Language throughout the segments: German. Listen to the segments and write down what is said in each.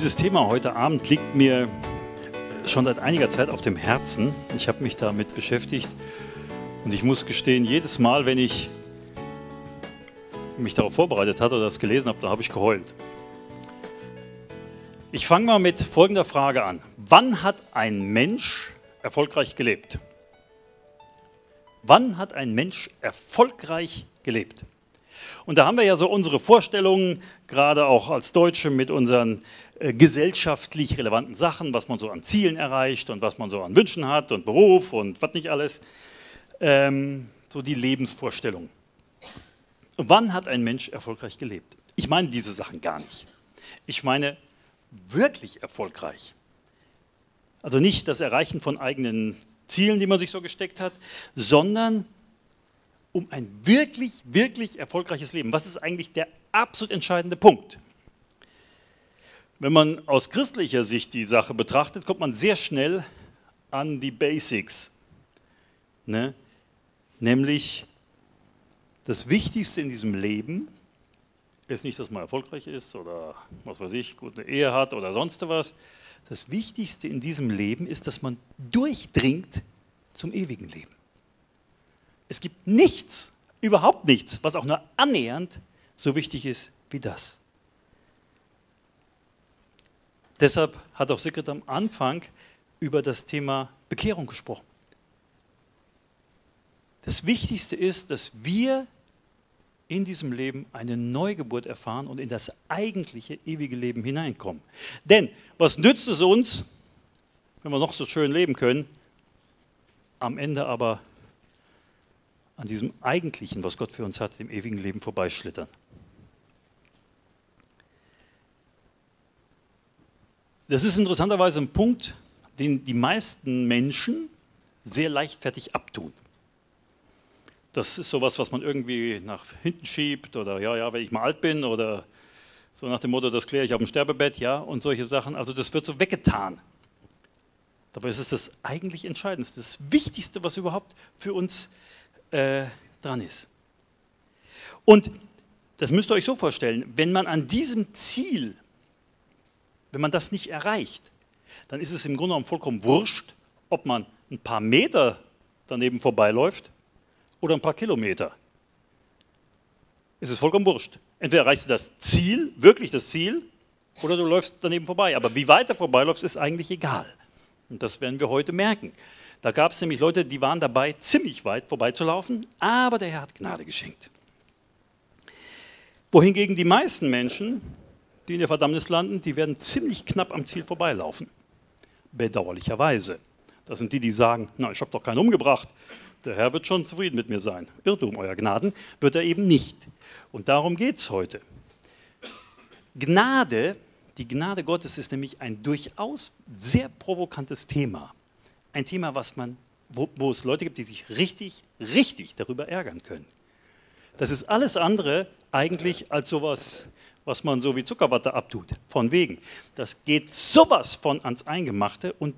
Dieses Thema heute Abend liegt mir schon seit einiger Zeit auf dem Herzen. Ich habe mich damit beschäftigt und ich muss gestehen, jedes Mal, wenn ich mich darauf vorbereitet hatte oder das gelesen habe, da habe ich geheult. Ich fange mal mit folgender Frage an. Wann hat ein Mensch erfolgreich gelebt? Wann hat ein Mensch erfolgreich gelebt? Und da haben wir ja so unsere Vorstellungen, gerade auch als Deutsche mit unseren gesellschaftlich relevanten Sachen, was man so an Zielen erreicht und was man so an Wünschen hat und Beruf und was nicht alles. Ähm, so die Lebensvorstellung. Wann hat ein Mensch erfolgreich gelebt? Ich meine diese Sachen gar nicht. Ich meine wirklich erfolgreich. Also nicht das Erreichen von eigenen Zielen, die man sich so gesteckt hat, sondern um ein wirklich, wirklich erfolgreiches Leben. Was ist eigentlich der absolut entscheidende Punkt? Wenn man aus christlicher Sicht die Sache betrachtet, kommt man sehr schnell an die Basics. Ne? Nämlich das Wichtigste in diesem Leben ist nicht, dass man erfolgreich ist oder was weiß ich, gute Ehe hat oder sonst was. Das Wichtigste in diesem Leben ist, dass man durchdringt zum ewigen Leben. Es gibt nichts, überhaupt nichts, was auch nur annähernd so wichtig ist wie das. Deshalb hat auch Sigrid am Anfang über das Thema Bekehrung gesprochen. Das Wichtigste ist, dass wir in diesem Leben eine Neugeburt erfahren und in das eigentliche ewige Leben hineinkommen. Denn was nützt es uns, wenn wir noch so schön leben können, am Ende aber an diesem Eigentlichen, was Gott für uns hat, im ewigen Leben vorbeischlittern. Das ist interessanterweise ein Punkt, den die meisten Menschen sehr leichtfertig abtun. Das ist sowas, was man irgendwie nach hinten schiebt oder ja, ja, wenn ich mal alt bin oder so nach dem Motto, das kläre ich auf dem Sterbebett, ja, und solche Sachen. Also das wird so weggetan. Dabei ist es das eigentlich Entscheidendste, das Wichtigste, was überhaupt für uns äh, dran ist. Und das müsst ihr euch so vorstellen, wenn man an diesem Ziel, wenn man das nicht erreicht, dann ist es im Grunde genommen vollkommen wurscht, ob man ein paar Meter daneben vorbeiläuft oder ein paar Kilometer. Es ist vollkommen wurscht. Entweder erreichst du das Ziel, wirklich das Ziel, oder du läufst daneben vorbei. Aber wie weit du vorbeiläufst, ist eigentlich egal. Und das werden wir heute merken. Da gab es nämlich Leute, die waren dabei, ziemlich weit vorbeizulaufen, aber der Herr hat Gnade geschenkt. Wohingegen die meisten Menschen, die in der Verdammnis landen, die werden ziemlich knapp am Ziel vorbeilaufen. Bedauerlicherweise. Das sind die, die sagen, na, ich habe doch keinen umgebracht. Der Herr wird schon zufrieden mit mir sein. Irrtum, euer Gnaden, wird er eben nicht. Und darum geht es heute. Gnade, die Gnade Gottes ist nämlich ein durchaus sehr provokantes Thema ein Thema, was man, wo, wo es Leute gibt, die sich richtig, richtig darüber ärgern können. Das ist alles andere eigentlich als sowas, was man so wie Zuckerwatte abtut. Von wegen. Das geht sowas von ans Eingemachte und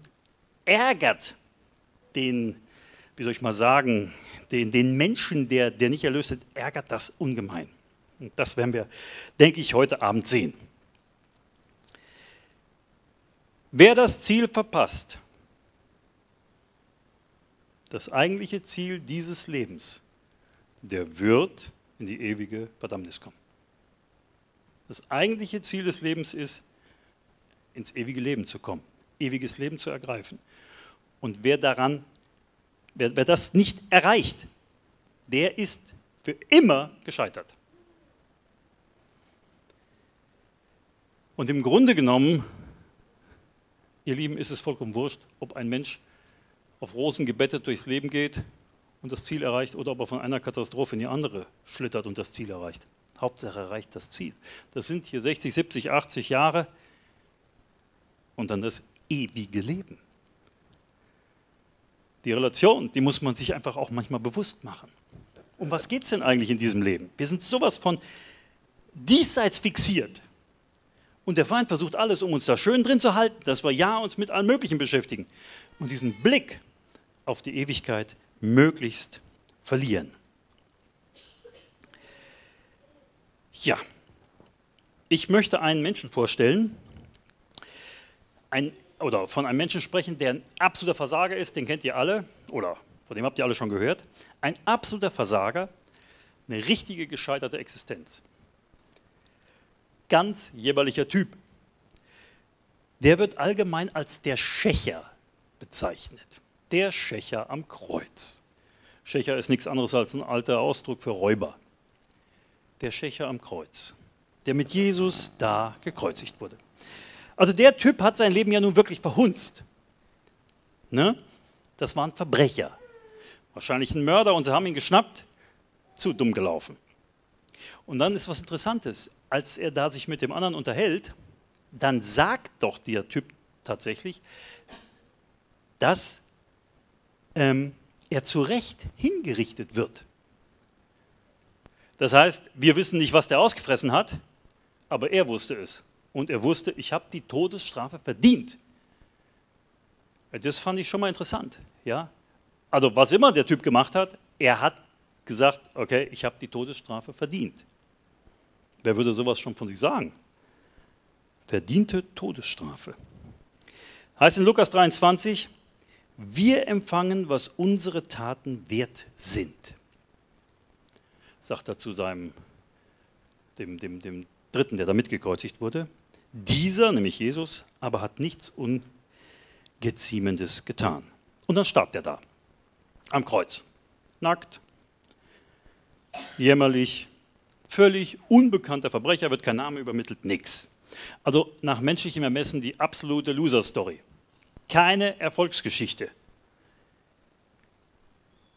ärgert den, wie soll ich mal sagen, den, den Menschen, der, der nicht erlöst ist, ärgert das ungemein. Und das werden wir, denke ich, heute Abend sehen. Wer das Ziel verpasst, das eigentliche Ziel dieses Lebens, der wird in die ewige Verdammnis kommen. Das eigentliche Ziel des Lebens ist, ins ewige Leben zu kommen, ewiges Leben zu ergreifen. Und wer daran, wer, wer das nicht erreicht, der ist für immer gescheitert. Und im Grunde genommen, ihr Lieben, ist es vollkommen wurscht, ob ein Mensch auf Rosen gebettet durchs Leben geht und das Ziel erreicht oder ob er von einer Katastrophe in die andere schlittert und das Ziel erreicht. Hauptsache erreicht das Ziel. Das sind hier 60, 70, 80 Jahre und dann das ewige Leben. Die Relation, die muss man sich einfach auch manchmal bewusst machen. Um was geht es denn eigentlich in diesem Leben? Wir sind sowas von diesseits fixiert. Und der Feind versucht alles, um uns da schön drin zu halten, dass wir ja uns mit allem Möglichen beschäftigen. Und diesen Blick auf die Ewigkeit möglichst verlieren. Ja, ich möchte einen Menschen vorstellen, ein, oder von einem Menschen sprechen, der ein absoluter Versager ist, den kennt ihr alle, oder von dem habt ihr alle schon gehört. Ein absoluter Versager, eine richtige gescheiterte Existenz. Ganz jämmerlicher Typ. Der wird allgemein als der Schächer bezeichnet. Der Schächer am Kreuz. Schächer ist nichts anderes als ein alter Ausdruck für Räuber. Der Schächer am Kreuz, der mit Jesus da gekreuzigt wurde. Also der Typ hat sein Leben ja nun wirklich verhunzt. Ne? Das war ein Verbrecher. Wahrscheinlich ein Mörder und sie haben ihn geschnappt. Zu dumm gelaufen. Und dann ist was Interessantes. Als er da sich mit dem anderen unterhält, dann sagt doch der Typ tatsächlich, dass ähm, er zu Recht hingerichtet wird. Das heißt, wir wissen nicht, was der ausgefressen hat, aber er wusste es. Und er wusste, ich habe die Todesstrafe verdient. Das fand ich schon mal interessant. Ja? Also was immer der Typ gemacht hat, er hat gesagt, okay, ich habe die Todesstrafe verdient. Wer würde sowas schon von sich sagen? Verdiente Todesstrafe. Heißt in Lukas 23, wir empfangen, was unsere Taten wert sind. Sagt er zu seinem, dem, dem, dem Dritten, der da mitgekreuzigt wurde. Dieser, nämlich Jesus, aber hat nichts Ungeziemendes getan. Und dann starb er da, am Kreuz, nackt, jämmerlich, völlig unbekannter Verbrecher, wird kein Name übermittelt, nichts. Also nach menschlichem Ermessen die absolute Loser-Story keine Erfolgsgeschichte.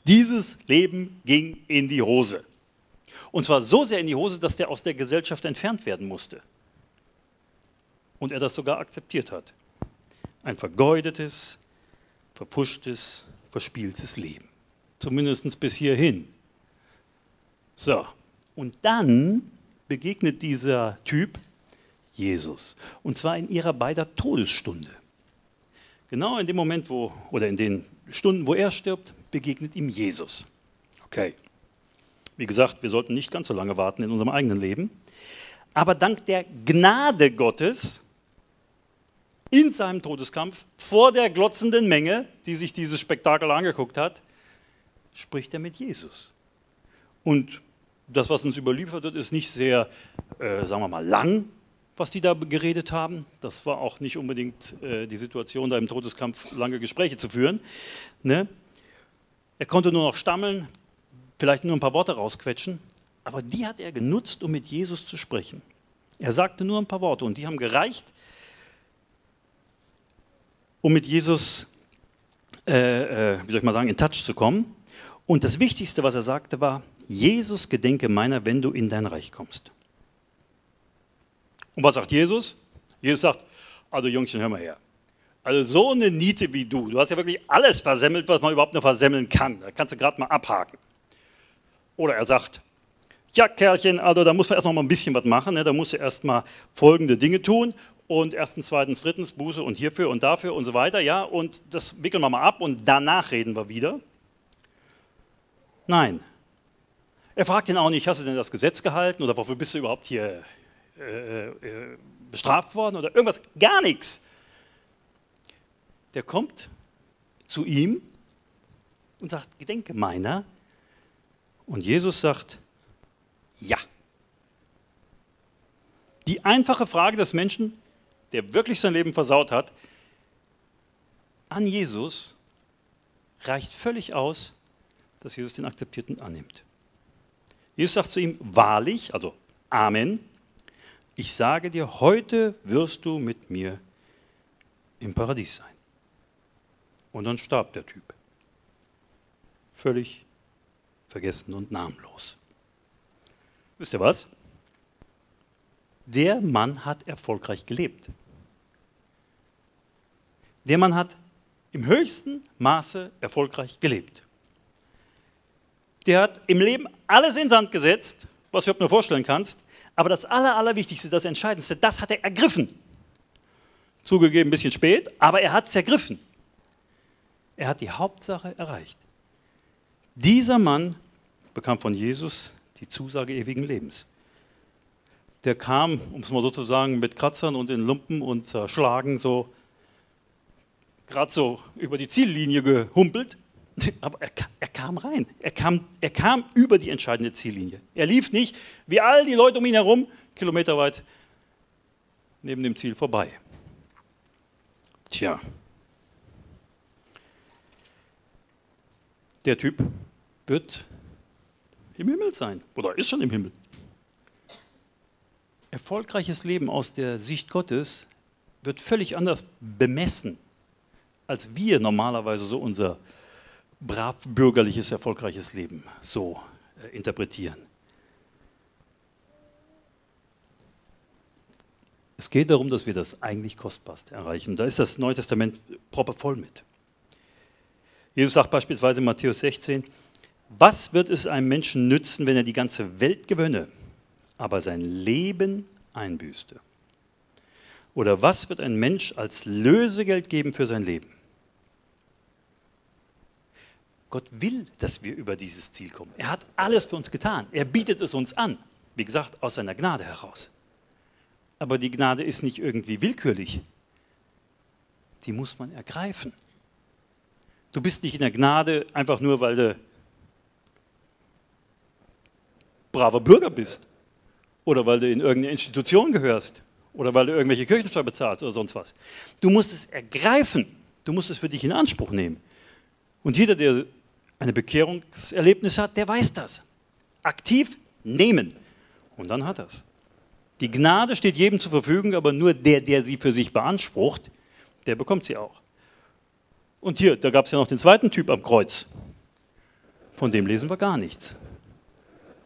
Dieses Leben ging in die Hose. Und zwar so sehr in die Hose, dass der aus der Gesellschaft entfernt werden musste. Und er das sogar akzeptiert hat. Ein vergeudetes, verpuschtes, verspieltes Leben. Zumindest bis hierhin. So, und dann begegnet dieser Typ Jesus. Und zwar in ihrer beider Todesstunde. Genau in dem Moment, wo, oder in den Stunden, wo er stirbt, begegnet ihm Jesus. Okay. Wie gesagt, wir sollten nicht ganz so lange warten in unserem eigenen Leben. Aber dank der Gnade Gottes in seinem Todeskampf vor der glotzenden Menge, die sich dieses Spektakel angeguckt hat, spricht er mit Jesus. Und das, was uns überliefert wird, ist nicht sehr, äh, sagen wir mal, lang, was die da geredet haben. Das war auch nicht unbedingt äh, die Situation, da im Todeskampf lange Gespräche zu führen. Ne? Er konnte nur noch stammeln, vielleicht nur ein paar Worte rausquetschen, aber die hat er genutzt, um mit Jesus zu sprechen. Er sagte nur ein paar Worte und die haben gereicht, um mit Jesus, äh, äh, wie soll ich mal sagen, in Touch zu kommen. Und das Wichtigste, was er sagte, war, Jesus gedenke meiner, wenn du in dein Reich kommst. Und was sagt Jesus? Jesus sagt, also Jungchen, hör mal her. Also so eine Niete wie du, du hast ja wirklich alles versemmelt, was man überhaupt nur versemmeln kann. Da kannst du gerade mal abhaken. Oder er sagt, ja Kerlchen, also da muss man erst noch mal ein bisschen was machen. Ne? Da musst du erst mal folgende Dinge tun. Und erstens, zweitens, drittens, Buße und hierfür und dafür und so weiter. Ja, und das wickeln wir mal ab und danach reden wir wieder. Nein. Er fragt ihn auch nicht, hast du denn das Gesetz gehalten oder wofür bist du überhaupt hier äh, äh, bestraft worden oder irgendwas, gar nichts. Der kommt zu ihm und sagt, gedenke meiner. Und Jesus sagt, ja. Die einfache Frage des Menschen, der wirklich sein Leben versaut hat, an Jesus reicht völlig aus, dass Jesus den Akzeptierten annimmt. Jesus sagt zu ihm, wahrlich, also Amen, ich sage dir, heute wirst du mit mir im Paradies sein. Und dann starb der Typ. Völlig vergessen und namenlos. Wisst ihr was? Der Mann hat erfolgreich gelebt. Der Mann hat im höchsten Maße erfolgreich gelebt. Der hat im Leben alles in Sand gesetzt, was du dir nur vorstellen kannst, aber das Aller, Allerwichtigste, das Entscheidendste, das hat er ergriffen. Zugegeben ein bisschen spät, aber er hat es ergriffen. Er hat die Hauptsache erreicht. Dieser Mann bekam von Jesus die Zusage ewigen Lebens. Der kam, um es mal so zu sagen, mit Kratzern und in Lumpen und zerschlagen so gerade so über die Ziellinie gehumpelt, aber er, er, kam rein. Er kam, er kam über die entscheidende Ziellinie. Er lief nicht wie all die Leute um ihn herum, kilometerweit neben dem Ziel vorbei. Tja, der Typ wird im Himmel sein oder ist schon im Himmel. Erfolgreiches Leben aus der Sicht Gottes wird völlig anders bemessen, als wir normalerweise so unser brav bürgerliches, erfolgreiches Leben so äh, interpretieren. Es geht darum, dass wir das eigentlich Kostbarste erreichen. Da ist das Neue Testament proper voll mit. Jesus sagt beispielsweise in Matthäus 16, was wird es einem Menschen nützen, wenn er die ganze Welt gewönne, aber sein Leben einbüßte? Oder was wird ein Mensch als Lösegeld geben für sein Leben? Gott will, dass wir über dieses Ziel kommen. Er hat alles für uns getan. Er bietet es uns an. Wie gesagt, aus seiner Gnade heraus. Aber die Gnade ist nicht irgendwie willkürlich. Die muss man ergreifen. Du bist nicht in der Gnade einfach nur, weil du braver Bürger bist oder weil du in irgendeine Institution gehörst oder weil du irgendwelche Kirchensteuer bezahlst oder sonst was. Du musst es ergreifen. Du musst es für dich in Anspruch nehmen. Und jeder, der ein Bekehrungserlebnis hat, der weiß das. Aktiv nehmen. Und dann hat er es. Die Gnade steht jedem zur Verfügung, aber nur der, der sie für sich beansprucht, der bekommt sie auch. Und hier, da gab es ja noch den zweiten Typ am Kreuz. Von dem lesen wir gar nichts.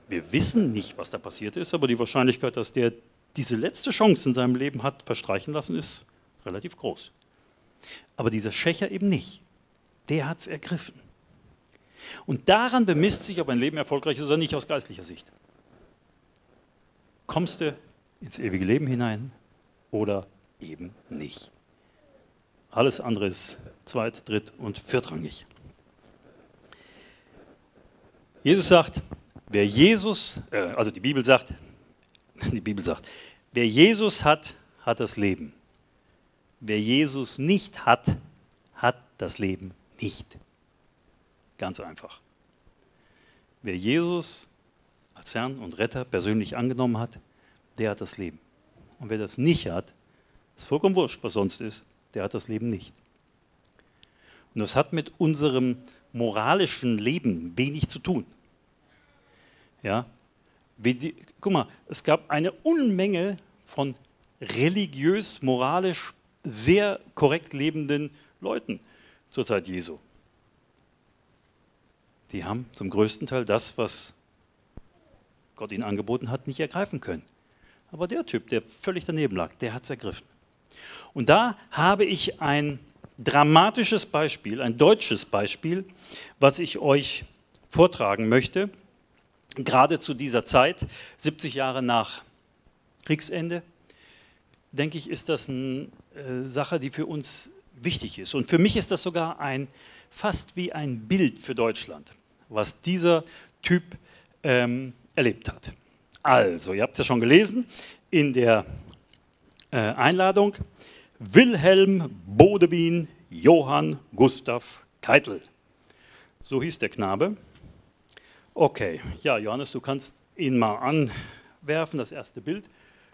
Wir wissen nicht, was da passiert ist, aber die Wahrscheinlichkeit, dass der diese letzte Chance in seinem Leben hat verstreichen lassen, ist relativ groß. Aber dieser Schächer eben nicht. Der hat es ergriffen. Und daran bemisst sich, ob ein Leben erfolgreich ist oder nicht aus geistlicher Sicht. Kommst du ins ewige Leben hinein oder eben nicht. Alles andere ist zweit-, dritt- und viertrangig. Jesus sagt, wer Jesus, äh, also die Bibel sagt, die Bibel sagt, wer Jesus hat, hat das Leben. Wer Jesus nicht hat, hat das Leben nicht. Ganz einfach. Wer Jesus als Herrn und Retter persönlich angenommen hat, der hat das Leben. Und wer das nicht hat, ist vollkommen wurscht, was sonst ist, der hat das Leben nicht. Und das hat mit unserem moralischen Leben wenig zu tun. Ja? Die, guck mal, es gab eine Unmenge von religiös, moralisch sehr korrekt lebenden Leuten zur Zeit Jesu. Die haben zum größten Teil das, was Gott ihnen angeboten hat, nicht ergreifen können. Aber der Typ, der völlig daneben lag, der hat es ergriffen. Und da habe ich ein dramatisches Beispiel, ein deutsches Beispiel, was ich euch vortragen möchte. Gerade zu dieser Zeit, 70 Jahre nach Kriegsende, denke ich, ist das eine äh, Sache, die für uns wichtig ist. Und für mich ist das sogar ein, fast wie ein Bild für Deutschland, was dieser Typ ähm, erlebt hat. Also, ihr habt es ja schon gelesen in der äh, Einladung. Wilhelm Bodewin Johann Gustav Keitel. So hieß der Knabe. Okay, ja, Johannes, du kannst ihn mal anwerfen, das erste Bild.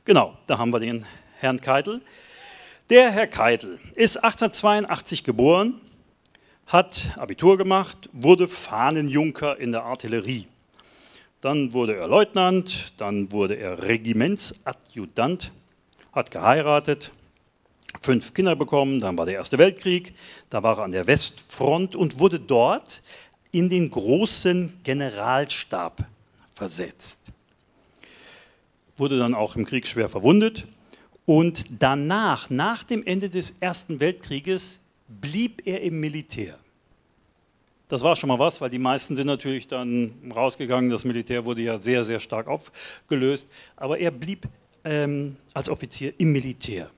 Genau, da haben wir den Herrn Keitel. Der Herr Keitel ist 1882 geboren, hat Abitur gemacht, wurde Fahnenjunker in der Artillerie. Dann wurde er Leutnant, dann wurde er Regimentsadjutant, hat geheiratet, fünf Kinder bekommen, dann war der Erste Weltkrieg, da war er an der Westfront und wurde dort in den großen Generalstab versetzt. Wurde dann auch im Krieg schwer verwundet und danach, nach dem Ende des Ersten Weltkrieges, blieb er im Militär. Das war schon mal was, weil die meisten sind natürlich dann rausgegangen. Das Militär wurde ja sehr, sehr stark aufgelöst. Aber er blieb ähm, als Offizier im Militär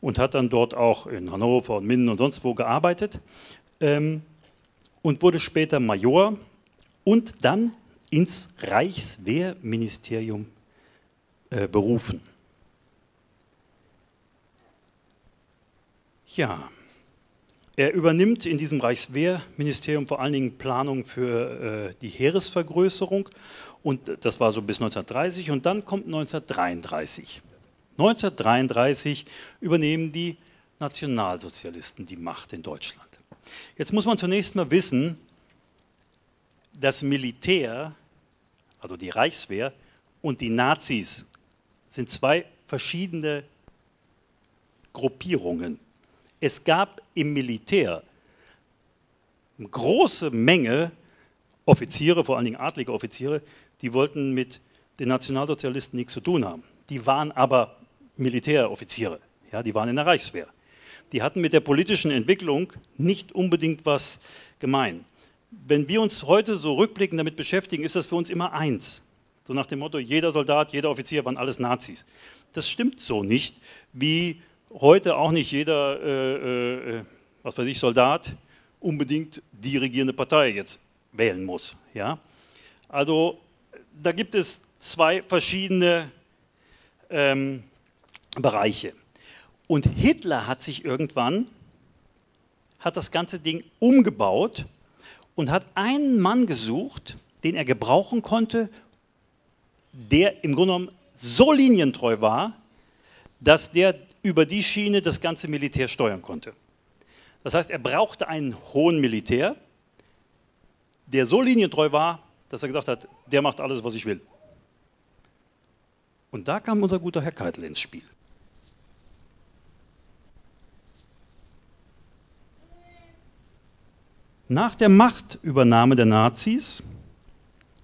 und hat dann dort auch in Hannover und Minden und sonst wo gearbeitet ähm, und wurde später Major und dann ins Reichswehrministerium äh, berufen. Ja, Er übernimmt in diesem Reichswehrministerium vor allen Dingen Planung für äh, die Heeresvergrößerung und das war so bis 1930 und dann kommt 1933. 1933 übernehmen die Nationalsozialisten die Macht in Deutschland. Jetzt muss man zunächst mal wissen, das Militär, also die Reichswehr und die Nazis sind zwei verschiedene Gruppierungen. Es gab im Militär eine große Menge Offiziere, vor allen Dingen adlige Offiziere, die wollten mit den Nationalsozialisten nichts zu tun haben. Die waren aber Militäroffiziere, ja, die waren in der Reichswehr. Die hatten mit der politischen Entwicklung nicht unbedingt was gemein. Wenn wir uns heute so rückblickend damit beschäftigen, ist das für uns immer eins. So nach dem Motto, jeder Soldat, jeder Offizier waren alles Nazis. Das stimmt so nicht, wie heute auch nicht jeder, äh, äh, was weiß ich, Soldat unbedingt die regierende Partei jetzt wählen muss. Ja? Also da gibt es zwei verschiedene ähm, Bereiche. Und Hitler hat sich irgendwann, hat das ganze Ding umgebaut und hat einen Mann gesucht, den er gebrauchen konnte, der im Grunde genommen so linientreu war, dass der über die Schiene das ganze Militär steuern konnte. Das heißt, er brauchte einen hohen Militär, der so linientreu war, dass er gesagt hat, der macht alles, was ich will. Und da kam unser guter Herr Keitel ins Spiel. Nach der Machtübernahme der Nazis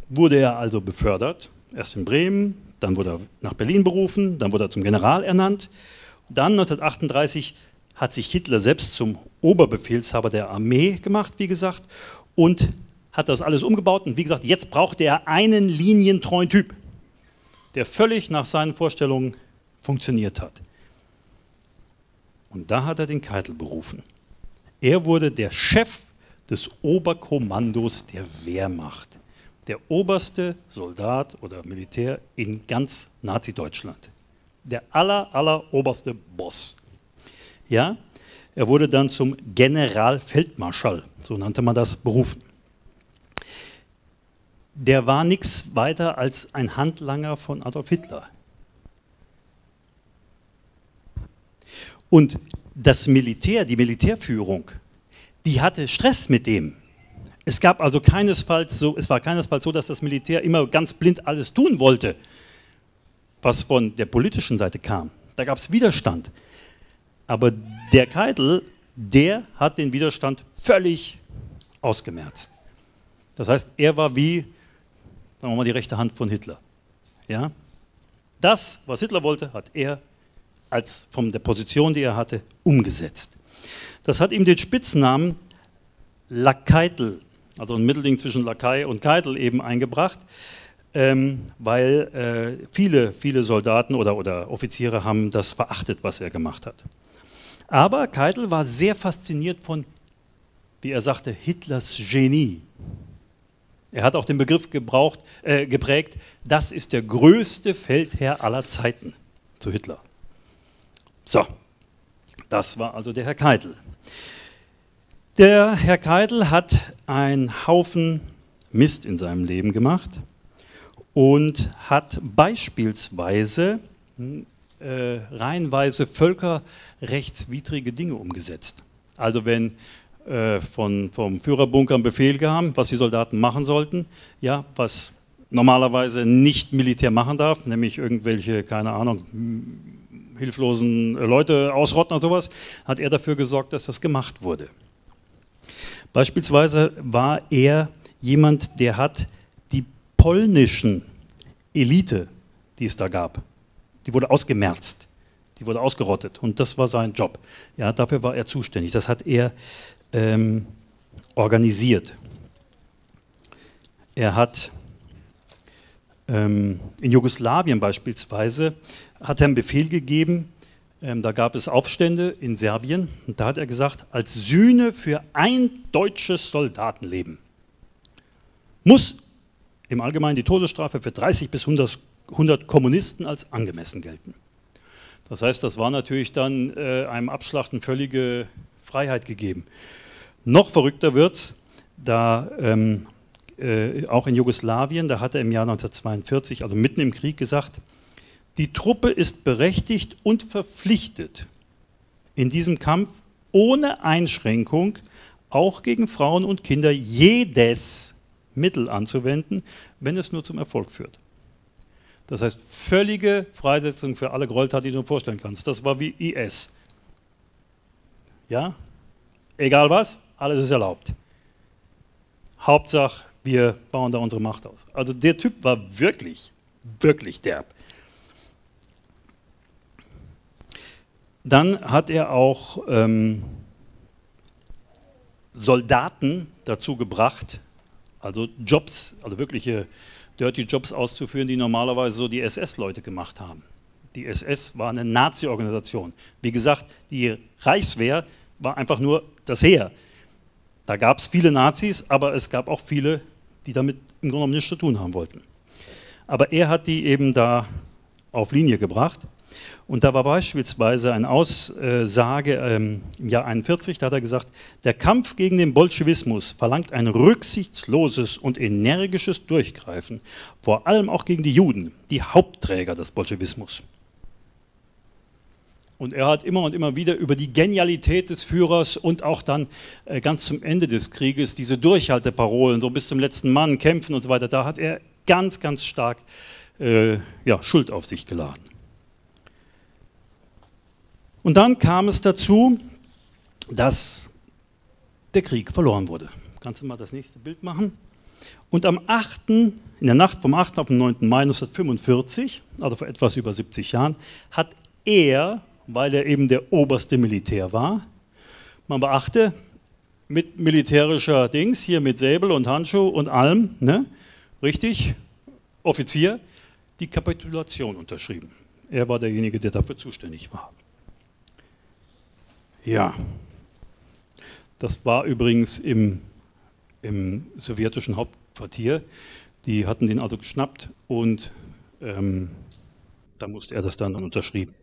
wurde er also befördert, erst in Bremen, dann wurde er nach Berlin berufen, dann wurde er zum General ernannt. Dann 1938 hat sich Hitler selbst zum Oberbefehlshaber der Armee gemacht, wie gesagt, und hat das alles umgebaut. Und wie gesagt, jetzt brauchte er einen linientreuen Typ, der völlig nach seinen Vorstellungen funktioniert hat. Und da hat er den Keitel berufen. Er wurde der Chef des Oberkommandos der Wehrmacht. Der oberste Soldat oder Militär in ganz Nazi-Deutschland. Der aller, aller oberste Boss. Ja, er wurde dann zum Generalfeldmarschall, so nannte man das, berufen der war nichts weiter als ein Handlanger von Adolf Hitler. Und das Militär, die Militärführung, die hatte Stress mit dem. Es gab also keinesfalls so, es war keinesfalls so, dass das Militär immer ganz blind alles tun wollte, was von der politischen Seite kam. Da gab es Widerstand. Aber der Keitel, der hat den Widerstand völlig ausgemerzt. Das heißt, er war wie sagen wir mal, die rechte Hand von Hitler. Ja? Das, was Hitler wollte, hat er als von der Position, die er hatte, umgesetzt. Das hat ihm den Spitznamen Lakeitel, also ein Mittelding zwischen Lakai und Keitel eben eingebracht, ähm, weil äh, viele, viele Soldaten oder, oder Offiziere haben das verachtet, was er gemacht hat. Aber Keitel war sehr fasziniert von, wie er sagte, Hitlers Genie. Er hat auch den Begriff gebraucht, äh, geprägt, das ist der größte Feldherr aller Zeiten zu Hitler. So, das war also der Herr Keitel. Der Herr Keitel hat einen Haufen Mist in seinem Leben gemacht und hat beispielsweise äh, reihenweise völkerrechtswidrige Dinge umgesetzt. Also wenn äh, von, vom Führerbunker einen Befehl gaben, was die Soldaten machen sollten, ja, was normalerweise nicht Militär machen darf, nämlich irgendwelche, keine Ahnung, hilflosen Leute ausrotten oder sowas, hat er dafür gesorgt, dass das gemacht wurde. Beispielsweise war er jemand, der hat die polnischen Elite, die es da gab, die wurde ausgemerzt, die wurde ausgerottet und das war sein Job. Ja, dafür war er zuständig. Das hat er ähm, organisiert. Er hat in Jugoslawien beispielsweise hat er einen Befehl gegeben, ähm, da gab es Aufstände in Serbien und da hat er gesagt, als Sühne für ein deutsches Soldatenleben muss im Allgemeinen die Todesstrafe für 30 bis 100, 100 Kommunisten als angemessen gelten. Das heißt, das war natürlich dann äh, einem Abschlachten völlige Freiheit gegeben. Noch verrückter wird es, da ähm, äh, auch in Jugoslawien, da hat er im Jahr 1942, also mitten im Krieg, gesagt, die Truppe ist berechtigt und verpflichtet, in diesem Kampf ohne Einschränkung auch gegen Frauen und Kinder jedes Mittel anzuwenden, wenn es nur zum Erfolg führt. Das heißt, völlige Freisetzung für alle Gräueltaten, die du dir vorstellen kannst. Das war wie IS. Ja? Egal was, alles ist erlaubt. Hauptsache, wir bauen da unsere Macht aus. Also der Typ war wirklich, wirklich derb. Dann hat er auch ähm, Soldaten dazu gebracht, also Jobs, also wirkliche Dirty Jobs auszuführen, die normalerweise so die SS-Leute gemacht haben. Die SS war eine Nazi-Organisation. Wie gesagt, die Reichswehr war einfach nur das Heer. Da gab es viele Nazis, aber es gab auch viele, die damit im Grunde genommen nichts zu tun haben wollten. Aber er hat die eben da auf Linie gebracht. Und da war beispielsweise eine Aussage ähm, im Jahr 41, da hat er gesagt, der Kampf gegen den Bolschewismus verlangt ein rücksichtsloses und energisches Durchgreifen, vor allem auch gegen die Juden, die Hauptträger des Bolschewismus. Und er hat immer und immer wieder über die Genialität des Führers und auch dann äh, ganz zum Ende des Krieges diese Durchhalteparolen, so bis zum letzten Mann kämpfen und so weiter, da hat er ganz, ganz stark äh, ja, Schuld auf sich geladen. Und dann kam es dazu, dass der Krieg verloren wurde. Kannst du mal das nächste Bild machen? Und am 8., in der Nacht vom 8. auf den 9. Mai 1945, also vor etwas über 70 Jahren, hat er weil er eben der oberste Militär war. Man beachte, mit militärischer Dings, hier mit Säbel und Handschuh und allem, ne? richtig, Offizier, die Kapitulation unterschrieben. Er war derjenige, der dafür zuständig war. Ja, das war übrigens im, im sowjetischen Hauptquartier. Die hatten den also geschnappt und ähm, da musste er das dann unterschrieben.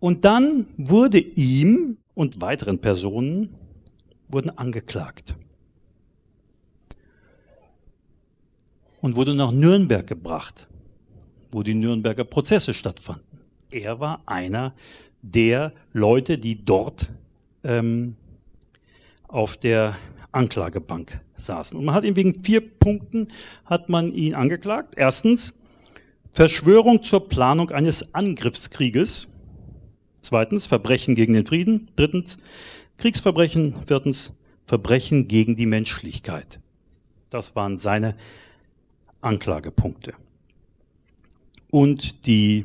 Und dann wurde ihm und weiteren Personen wurden angeklagt und wurde nach Nürnberg gebracht, wo die Nürnberger Prozesse stattfanden. Er war einer der Leute, die dort ähm, auf der Anklagebank saßen. Und man hat ihn wegen vier Punkten hat man ihn angeklagt. Erstens Verschwörung zur Planung eines Angriffskrieges Zweitens Verbrechen gegen den Frieden. Drittens Kriegsverbrechen. Viertens Verbrechen gegen die Menschlichkeit. Das waren seine Anklagepunkte. Und die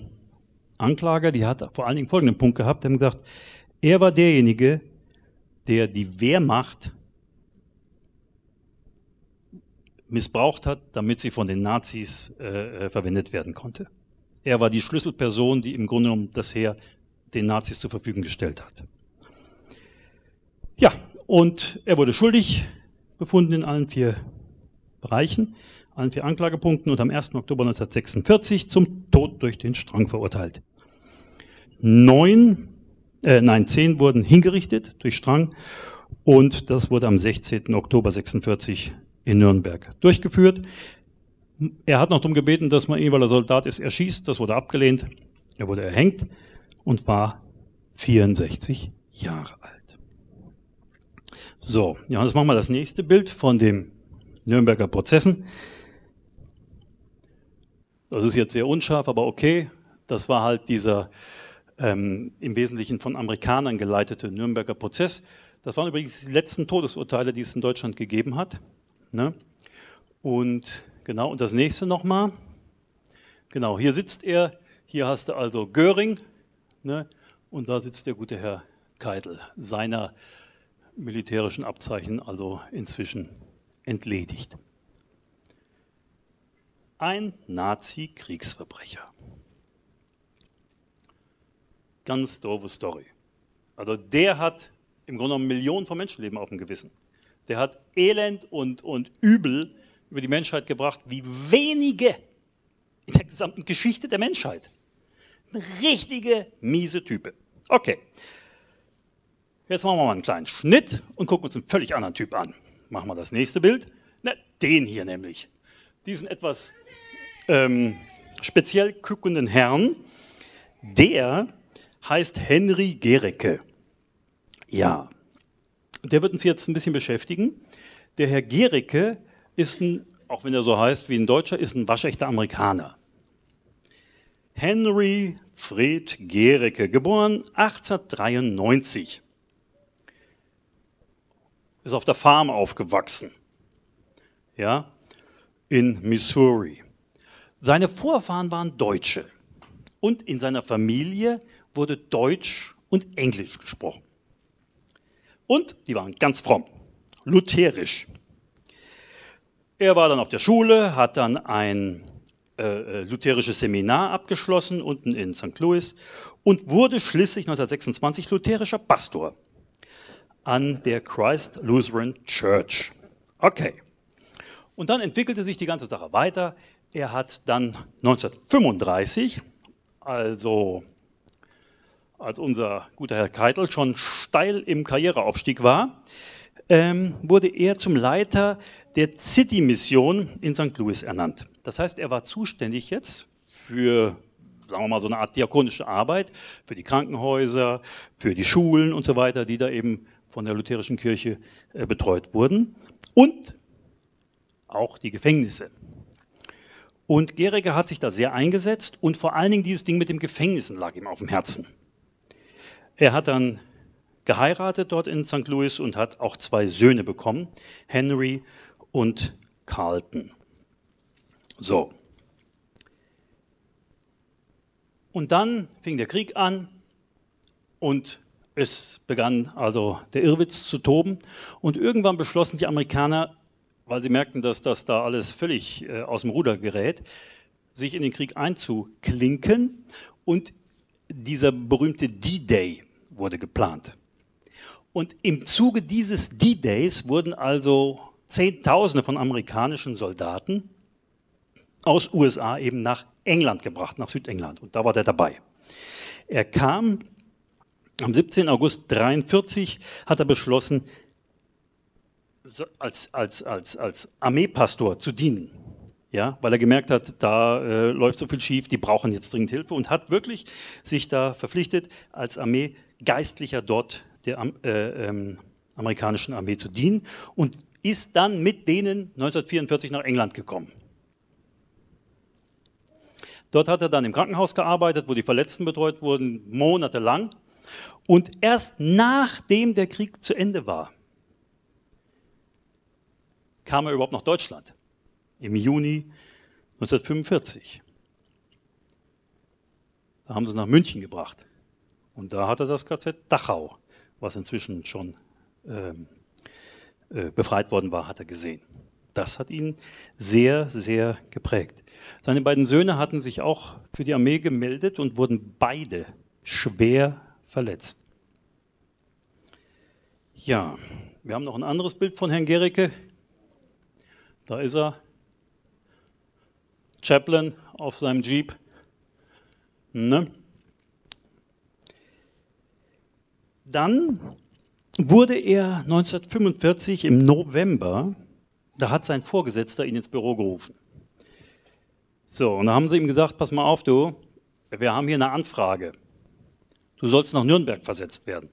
Anklager, die hat vor allen Dingen folgenden Punkt gehabt, haben gesagt, er war derjenige, der die Wehrmacht missbraucht hat, damit sie von den Nazis äh, äh verwendet werden konnte. Er war die Schlüsselperson, die im Grunde genommen das Heer den Nazis zur Verfügung gestellt hat. Ja, und er wurde schuldig befunden in allen vier Bereichen, allen vier Anklagepunkten und am 1. Oktober 1946 zum Tod durch den Strang verurteilt. Neun, äh, nein, zehn wurden hingerichtet durch Strang und das wurde am 16. Oktober 1946 in Nürnberg durchgeführt. Er hat noch darum gebeten, dass man ihn, weil er Soldat ist, erschießt. Das wurde abgelehnt. Er wurde erhängt und war 64 Jahre alt. So, Johannes, machen wir das nächste Bild von den Nürnberger Prozessen. Das ist jetzt sehr unscharf, aber okay. Das war halt dieser ähm, im Wesentlichen von Amerikanern geleitete Nürnberger Prozess. Das waren übrigens die letzten Todesurteile, die es in Deutschland gegeben hat. Ne? Und genau, und das nächste nochmal. Genau, hier sitzt er. Hier hast du also Göring, Ne? Und da sitzt der gute Herr Keitel, seiner militärischen Abzeichen also inzwischen entledigt. Ein Nazi-Kriegsverbrecher. Ganz doofe Story. Also der hat im Grunde genommen Millionen von Menschenleben auf dem Gewissen. Der hat Elend und, und Übel über die Menschheit gebracht, wie wenige in der gesamten Geschichte der Menschheit. Richtige miese Type. Okay. Jetzt machen wir mal einen kleinen Schnitt und gucken uns einen völlig anderen Typ an. Machen wir das nächste Bild. Na, den hier nämlich. Diesen etwas ähm, speziell guckenden Herrn, der heißt Henry Gericke. Ja, der wird uns jetzt ein bisschen beschäftigen. Der Herr Gericke ist ein, auch wenn er so heißt wie ein Deutscher, ist ein waschechter Amerikaner. Henry Fred Gericke, geboren 1893 ist auf der Farm aufgewachsen, ja, in Missouri. Seine Vorfahren waren Deutsche und in seiner Familie wurde Deutsch und Englisch gesprochen. Und die waren ganz fromm, lutherisch. Er war dann auf der Schule, hat dann ein äh, äh lutherisches Seminar abgeschlossen unten in St. Louis und wurde schließlich 1926 lutherischer Pastor an der Christ Lutheran Church. Okay. Und dann entwickelte sich die ganze Sache weiter. Er hat dann 1935, also als unser guter Herr Keitel schon steil im Karriereaufstieg war, ähm, wurde er zum Leiter der City-Mission in St. Louis ernannt. Das heißt, er war zuständig jetzt für, sagen wir mal, so eine Art diakonische Arbeit, für die Krankenhäuser, für die Schulen und so weiter, die da eben von der lutherischen Kirche äh, betreut wurden und auch die Gefängnisse. Und Gericke hat sich da sehr eingesetzt und vor allen Dingen dieses Ding mit dem Gefängnissen lag ihm auf dem Herzen. Er hat dann geheiratet dort in St. Louis und hat auch zwei Söhne bekommen, Henry und Carlton. So. Und dann fing der Krieg an und es begann also der Irrwitz zu toben und irgendwann beschlossen die Amerikaner, weil sie merkten, dass das da alles völlig äh, aus dem Ruder gerät, sich in den Krieg einzuklinken und dieser berühmte D-Day wurde geplant. Und im Zuge dieses D-Days wurden also Zehntausende von amerikanischen Soldaten aus USA eben nach England gebracht, nach Südengland. Und da war der dabei. Er kam am 17. August 1943 hat er beschlossen, als, als, als, als Armeepastor zu dienen. Ja, weil er gemerkt hat, da äh, läuft so viel schief, die brauchen jetzt dringend Hilfe und hat wirklich sich da verpflichtet, als Armeegeistlicher dort der äh, ähm, amerikanischen Armee zu dienen und ist dann mit denen 1944 nach England gekommen. Dort hat er dann im Krankenhaus gearbeitet, wo die Verletzten betreut wurden, monatelang. Und erst nachdem der Krieg zu Ende war, kam er überhaupt nach Deutschland. Im Juni 1945. Da haben sie nach München gebracht. Und da hat er das KZ Dachau, was inzwischen schon ähm, äh, befreit worden war, hat er gesehen. Das hat ihn sehr, sehr geprägt. Seine beiden Söhne hatten sich auch für die Armee gemeldet und wurden beide schwer verletzt. Ja, wir haben noch ein anderes Bild von Herrn Gericke. Da ist er. Chaplin auf seinem Jeep. Ne? Dann wurde er 1945 im November, da hat sein Vorgesetzter ihn ins Büro gerufen. So, und da haben sie ihm gesagt, pass mal auf, du, wir haben hier eine Anfrage. Du sollst nach Nürnberg versetzt werden.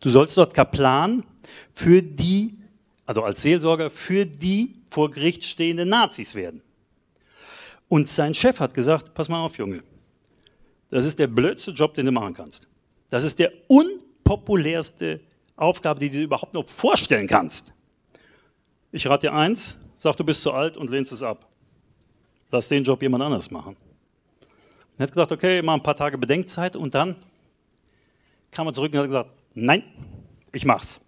Du sollst dort Kaplan für die, also als Seelsorger für die vor Gericht stehenden Nazis werden. Und sein Chef hat gesagt, pass mal auf, Junge, das ist der blödste Job, den du machen kannst. Das ist der unpopulärste Aufgabe, die du dir überhaupt noch vorstellen kannst. Ich rate dir eins, sag, du bist zu alt und lehnst es ab lass den Job jemand anders machen. Er hat gesagt, okay, mal ein paar Tage Bedenkzeit und dann kam er zurück und hat gesagt, nein, ich mach's.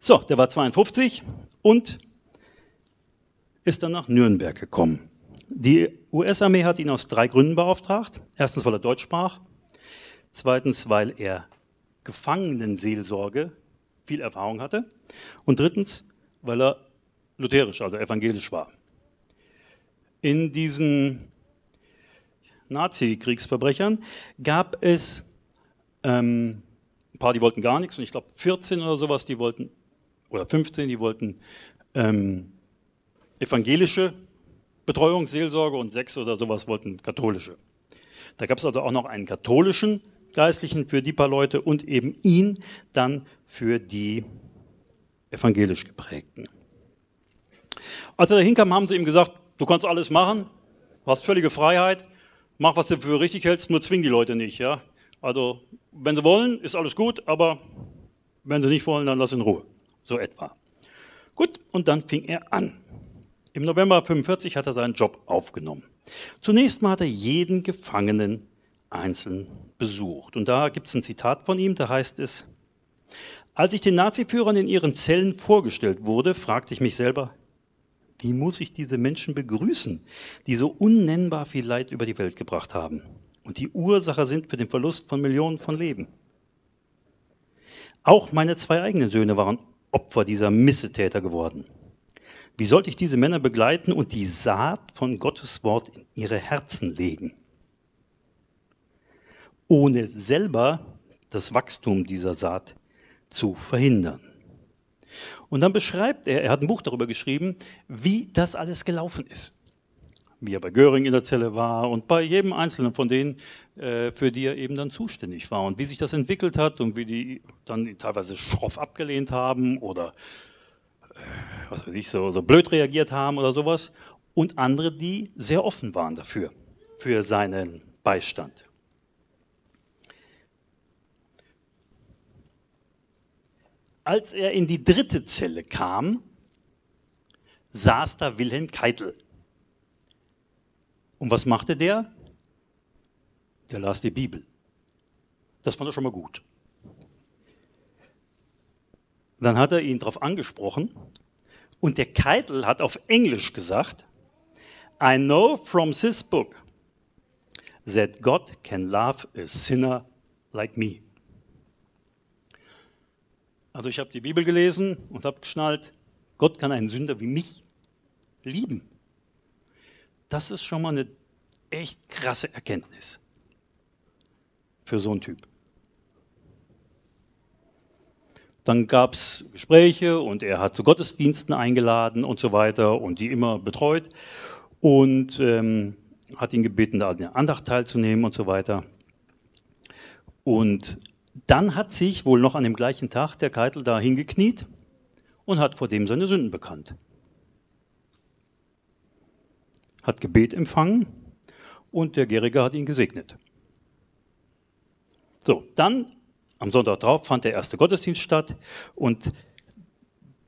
So, der war 52 und ist dann nach Nürnberg gekommen. Die US-Armee hat ihn aus drei Gründen beauftragt. Erstens, weil er Deutsch sprach. Zweitens, weil er Gefangenenseelsorge viel Erfahrung hatte. Und drittens, weil er lutherisch, also evangelisch war. In diesen Nazi-Kriegsverbrechern gab es ähm, ein paar, die wollten gar nichts und ich glaube 14 oder sowas, die wollten, oder 15, die wollten ähm, evangelische Betreuung, Seelsorge und sechs oder sowas wollten katholische. Da gab es also auch noch einen katholischen Geistlichen für die paar Leute und eben ihn dann für die evangelisch geprägten. Als er da hinkam, haben sie ihm gesagt, du kannst alles machen, du hast völlige Freiheit, mach, was du für richtig hältst, nur zwing die Leute nicht. Ja? Also, wenn sie wollen, ist alles gut, aber wenn sie nicht wollen, dann lass in Ruhe. So etwa. Gut, und dann fing er an. Im November 1945 hat er seinen Job aufgenommen. Zunächst mal hat er jeden Gefangenen einzeln besucht. Und da gibt es ein Zitat von ihm, da heißt es, als ich den Naziführern in ihren Zellen vorgestellt wurde, fragte ich mich selber, wie muss ich diese Menschen begrüßen, die so unnennbar viel Leid über die Welt gebracht haben und die Ursache sind für den Verlust von Millionen von Leben. Auch meine zwei eigenen Söhne waren Opfer dieser Missetäter geworden. Wie sollte ich diese Männer begleiten und die Saat von Gottes Wort in ihre Herzen legen? Ohne selber das Wachstum dieser Saat zu verhindern. Und dann beschreibt er, er hat ein Buch darüber geschrieben, wie das alles gelaufen ist. Wie er bei Göring in der Zelle war und bei jedem Einzelnen von denen, äh, für die er eben dann zuständig war. Und wie sich das entwickelt hat und wie die dann teilweise schroff abgelehnt haben oder was weiß ich, so, so blöd reagiert haben oder sowas. Und andere, die sehr offen waren dafür, für seinen Beistand. Als er in die dritte Zelle kam, saß da Wilhelm Keitel. Und was machte der? Der las die Bibel. Das fand er schon mal gut. Dann hat er ihn darauf angesprochen und der Keitel hat auf Englisch gesagt, I know from this book that God can love a sinner like me. Also ich habe die Bibel gelesen und habe geschnallt, Gott kann einen Sünder wie mich lieben. Das ist schon mal eine echt krasse Erkenntnis für so einen Typ. Dann gab es Gespräche und er hat zu Gottesdiensten eingeladen und so weiter und die immer betreut und ähm, hat ihn gebeten, da an der Andacht teilzunehmen und so weiter. Und dann hat sich wohl noch an dem gleichen Tag der Keitel da hingekniet und hat vor dem seine Sünden bekannt. Hat Gebet empfangen und der Gärige hat ihn gesegnet. So, dann am Sonntag drauf fand der erste Gottesdienst statt und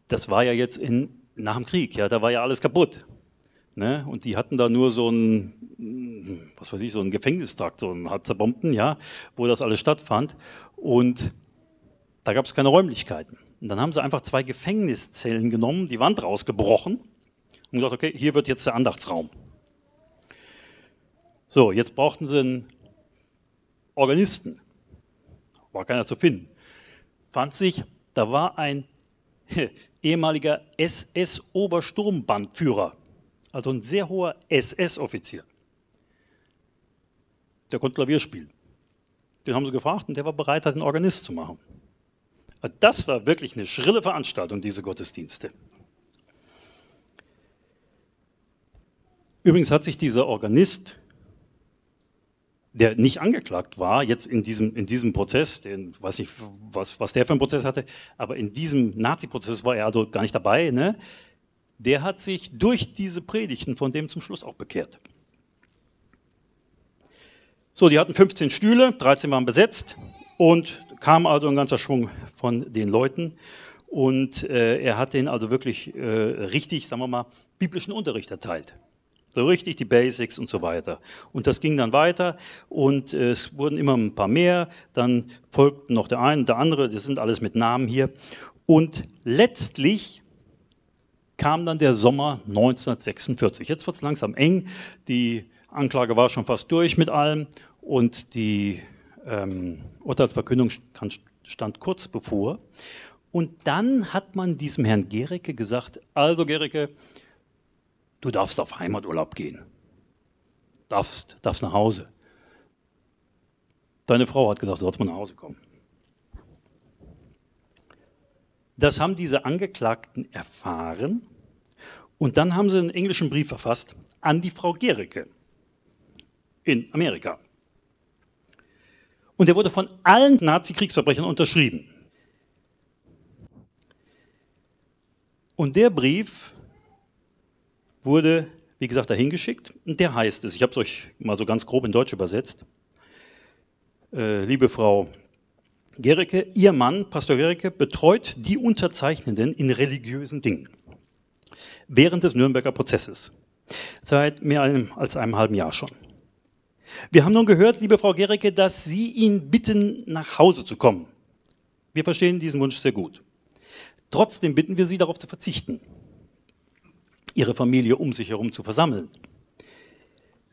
das war ja jetzt in, nach dem Krieg, ja, da war ja alles kaputt. Ne? Und die hatten da nur so ein, was weiß ich, so ein Gefängnistrakt, so ein halb zerbombten, ja, wo das alles stattfand. Und da gab es keine Räumlichkeiten. Und dann haben sie einfach zwei Gefängniszellen genommen, die Wand rausgebrochen und gesagt, okay, hier wird jetzt der Andachtsraum. So, jetzt brauchten sie einen Organisten war keiner zu finden. Fand sich, da war ein ehemaliger SS-Obersturmbandführer, also ein sehr hoher SS-Offizier. Der konnte Klavier spielen. Den haben sie gefragt und der war bereit, den Organist zu machen. Das war wirklich eine schrille Veranstaltung, diese Gottesdienste. Übrigens hat sich dieser Organist der nicht angeklagt war, jetzt in diesem, in diesem Prozess, den, weiß nicht, was, was der für einen Prozess hatte, aber in diesem Nazi-Prozess war er also gar nicht dabei, ne? Der hat sich durch diese Predigten von dem zum Schluss auch bekehrt. So, die hatten 15 Stühle, 13 waren besetzt und kam also ein ganzer Schwung von den Leuten und äh, er hat denen also wirklich äh, richtig, sagen wir mal, biblischen Unterricht erteilt. So richtig die Basics und so weiter. Und das ging dann weiter und äh, es wurden immer ein paar mehr, dann folgten noch der eine und der andere, das sind alles mit Namen hier. Und letztlich kam dann der Sommer 1946. Jetzt wird es langsam eng, die Anklage war schon fast durch mit allem und die ähm, Urteilsverkündung stand kurz bevor. Und dann hat man diesem Herrn Gericke gesagt, also Gericke, du darfst auf Heimaturlaub gehen. Darfst, darfst nach Hause. deine Frau hat gesagt, du sollst mal nach Hause kommen. Das haben diese Angeklagten erfahren und dann haben sie einen englischen Brief verfasst an die Frau Gericke in Amerika. Und der wurde von allen Nazi-Kriegsverbrechern unterschrieben. Und der Brief wurde, wie gesagt, dahin geschickt. Und der heißt es, ich habe es euch mal so ganz grob in Deutsch übersetzt. Äh, liebe Frau Gericke, Ihr Mann, Pastor Gericke, betreut die Unterzeichnenden in religiösen Dingen während des Nürnberger Prozesses. Seit mehr als einem halben Jahr schon. Wir haben nun gehört, liebe Frau Gericke, dass Sie ihn bitten, nach Hause zu kommen. Wir verstehen diesen Wunsch sehr gut. Trotzdem bitten wir Sie darauf zu verzichten, Ihre Familie um sich herum zu versammeln.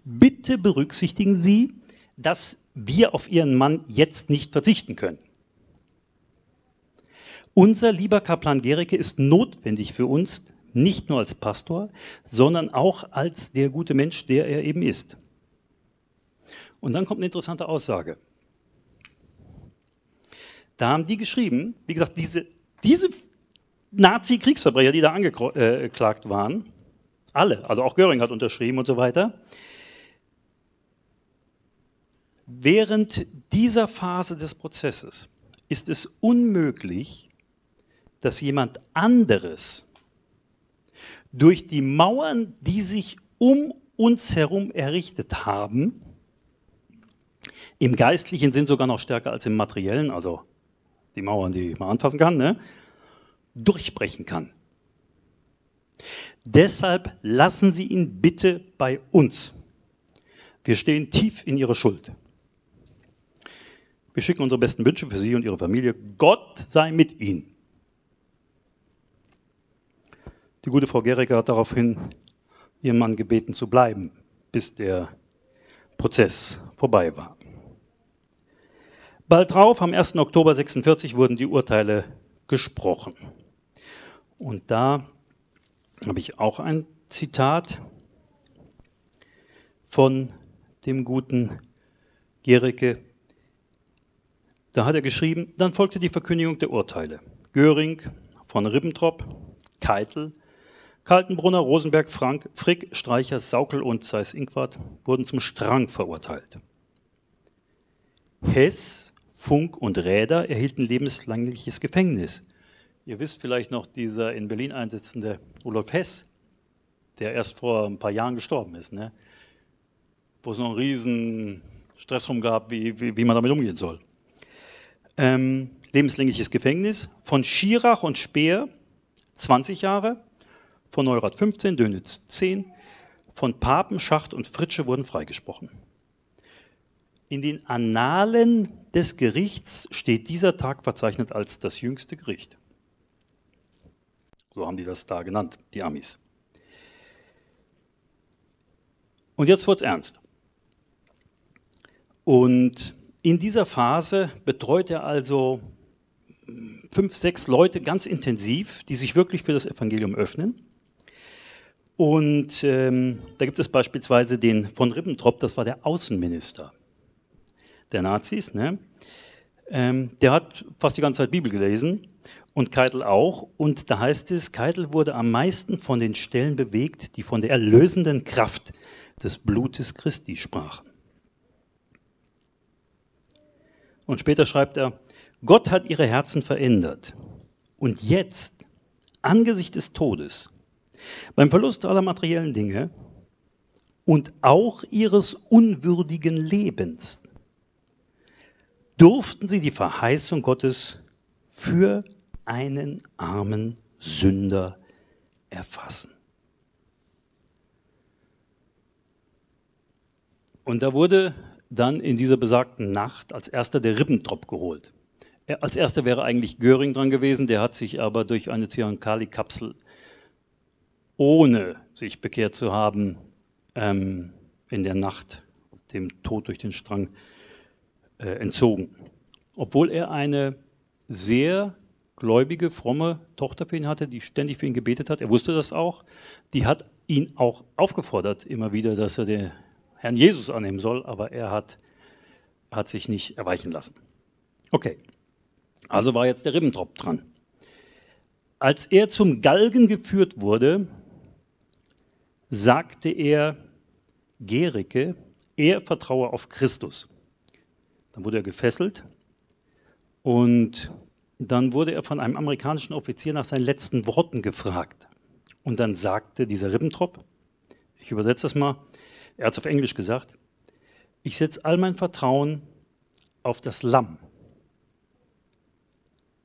Bitte berücksichtigen Sie, dass wir auf Ihren Mann jetzt nicht verzichten können. Unser lieber Kaplan Gericke ist notwendig für uns, nicht nur als Pastor, sondern auch als der gute Mensch, der er eben ist. Und dann kommt eine interessante Aussage. Da haben die geschrieben, wie gesagt, diese, diese Nazi-Kriegsverbrecher, die da angeklagt waren, alle, also auch Göring hat unterschrieben und so weiter, während dieser Phase des Prozesses ist es unmöglich, dass jemand anderes durch die Mauern, die sich um uns herum errichtet haben, im geistlichen Sinn sogar noch stärker als im materiellen, also die Mauern, die man anfassen kann, ne, durchbrechen kann. Deshalb lassen Sie ihn bitte bei uns. Wir stehen tief in Ihre Schuld. Wir schicken unsere besten Wünsche für Sie und Ihre Familie. Gott sei mit Ihnen. Die gute Frau Gericke hat daraufhin ihren Mann gebeten zu bleiben, bis der Prozess vorbei war. Bald darauf, am 1. Oktober 46, wurden die Urteile gesprochen. Und da habe ich auch ein Zitat von dem guten Gericke. Da hat er geschrieben, dann folgte die Verkündigung der Urteile. Göring, von Ribbentrop, Keitel, Kaltenbrunner, Rosenberg, Frank, Frick, Streicher, Saukel und Seyß-Inquart wurden zum Strang verurteilt. Hess, Funk und Räder erhielten lebenslängliches Gefängnis. Ihr wisst vielleicht noch, dieser in Berlin einsetzende Rudolf Hess, der erst vor ein paar Jahren gestorben ist, ne? wo es noch einen riesen Stress rum gab, wie, wie, wie man damit umgehen soll. Ähm, lebenslängliches Gefängnis. Von Schirach und Speer 20 Jahre, von Neurath 15, Dönitz 10, von Papen, Schacht und Fritsche wurden freigesprochen. In den Annalen des Gerichts steht dieser Tag verzeichnet als das jüngste Gericht. So haben die das da genannt, die Amis. Und jetzt wird es ernst. Und in dieser Phase betreut er also fünf, sechs Leute ganz intensiv, die sich wirklich für das Evangelium öffnen. Und ähm, da gibt es beispielsweise den von Ribbentrop, das war der Außenminister der Nazis. Ne? Ähm, der hat fast die ganze Zeit Bibel gelesen und Keitel auch. Und da heißt es, Keitel wurde am meisten von den Stellen bewegt, die von der erlösenden Kraft des Blutes Christi sprachen. Und später schreibt er, Gott hat ihre Herzen verändert. Und jetzt, angesichts des Todes, beim Verlust aller materiellen Dinge und auch ihres unwürdigen Lebens durften sie die Verheißung Gottes für einen armen Sünder erfassen. Und da wurde dann in dieser besagten Nacht als erster der Ribbentrop geholt. Als erster wäre eigentlich Göring dran gewesen, der hat sich aber durch eine Zyankali-Kapsel ohne sich bekehrt zu haben, ähm, in der Nacht dem Tod durch den Strang äh, entzogen. Obwohl er eine sehr gläubige, fromme Tochter für ihn hatte, die ständig für ihn gebetet hat. Er wusste das auch. Die hat ihn auch aufgefordert, immer wieder, dass er den Herrn Jesus annehmen soll, aber er hat hat sich nicht erweichen lassen. Okay, also war jetzt der Ribbentrop dran. Als er zum Galgen geführt wurde, sagte er Gericke, er vertraue auf Christus. Dann wurde er gefesselt und dann wurde er von einem amerikanischen Offizier nach seinen letzten Worten gefragt. Und dann sagte dieser Ribbentrop, ich übersetze das mal, er hat es auf Englisch gesagt, ich setze all mein Vertrauen auf das Lamm,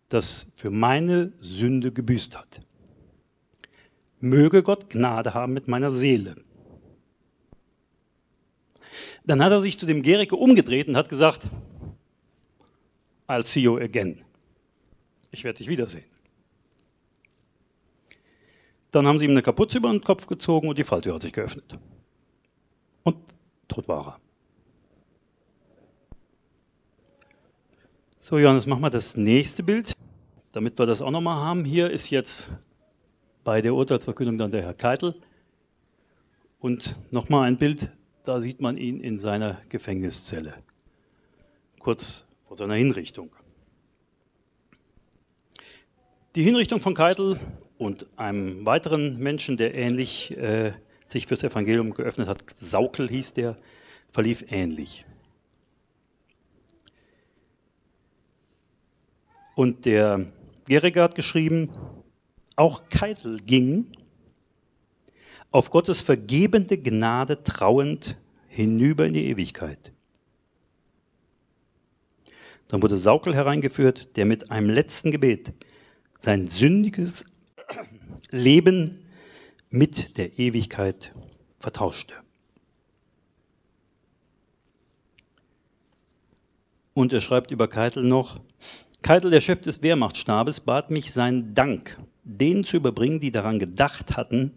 das für meine Sünde gebüßt hat. Möge Gott Gnade haben mit meiner Seele. Dann hat er sich zu dem Gericke umgedreht und hat gesagt, I'll see you again. Ich werde dich wiedersehen. Dann haben sie ihm eine Kapuze über den Kopf gezogen und die Falltür hat sich geöffnet. Und tot war er. So, Johannes, mach mal das nächste Bild, damit wir das auch nochmal haben. Hier ist jetzt bei der Urteilsverkündung dann der Herr Keitel. Und nochmal ein Bild, da sieht man ihn in seiner Gefängniszelle, kurz vor seiner Hinrichtung. Die Hinrichtung von Keitel und einem weiteren Menschen, der ähnlich äh, sich fürs Evangelium geöffnet hat, Saukel hieß der, verlief ähnlich. Und der Gerige hat geschrieben, auch Keitel ging, auf Gottes vergebende Gnade trauend hinüber in die Ewigkeit. Dann wurde Saukel hereingeführt, der mit einem letzten Gebet sein sündiges Leben mit der Ewigkeit vertauschte. Und er schreibt über Keitel noch, Keitel, der Chef des Wehrmachtstabes, bat mich, seinen Dank denen zu überbringen, die daran gedacht hatten,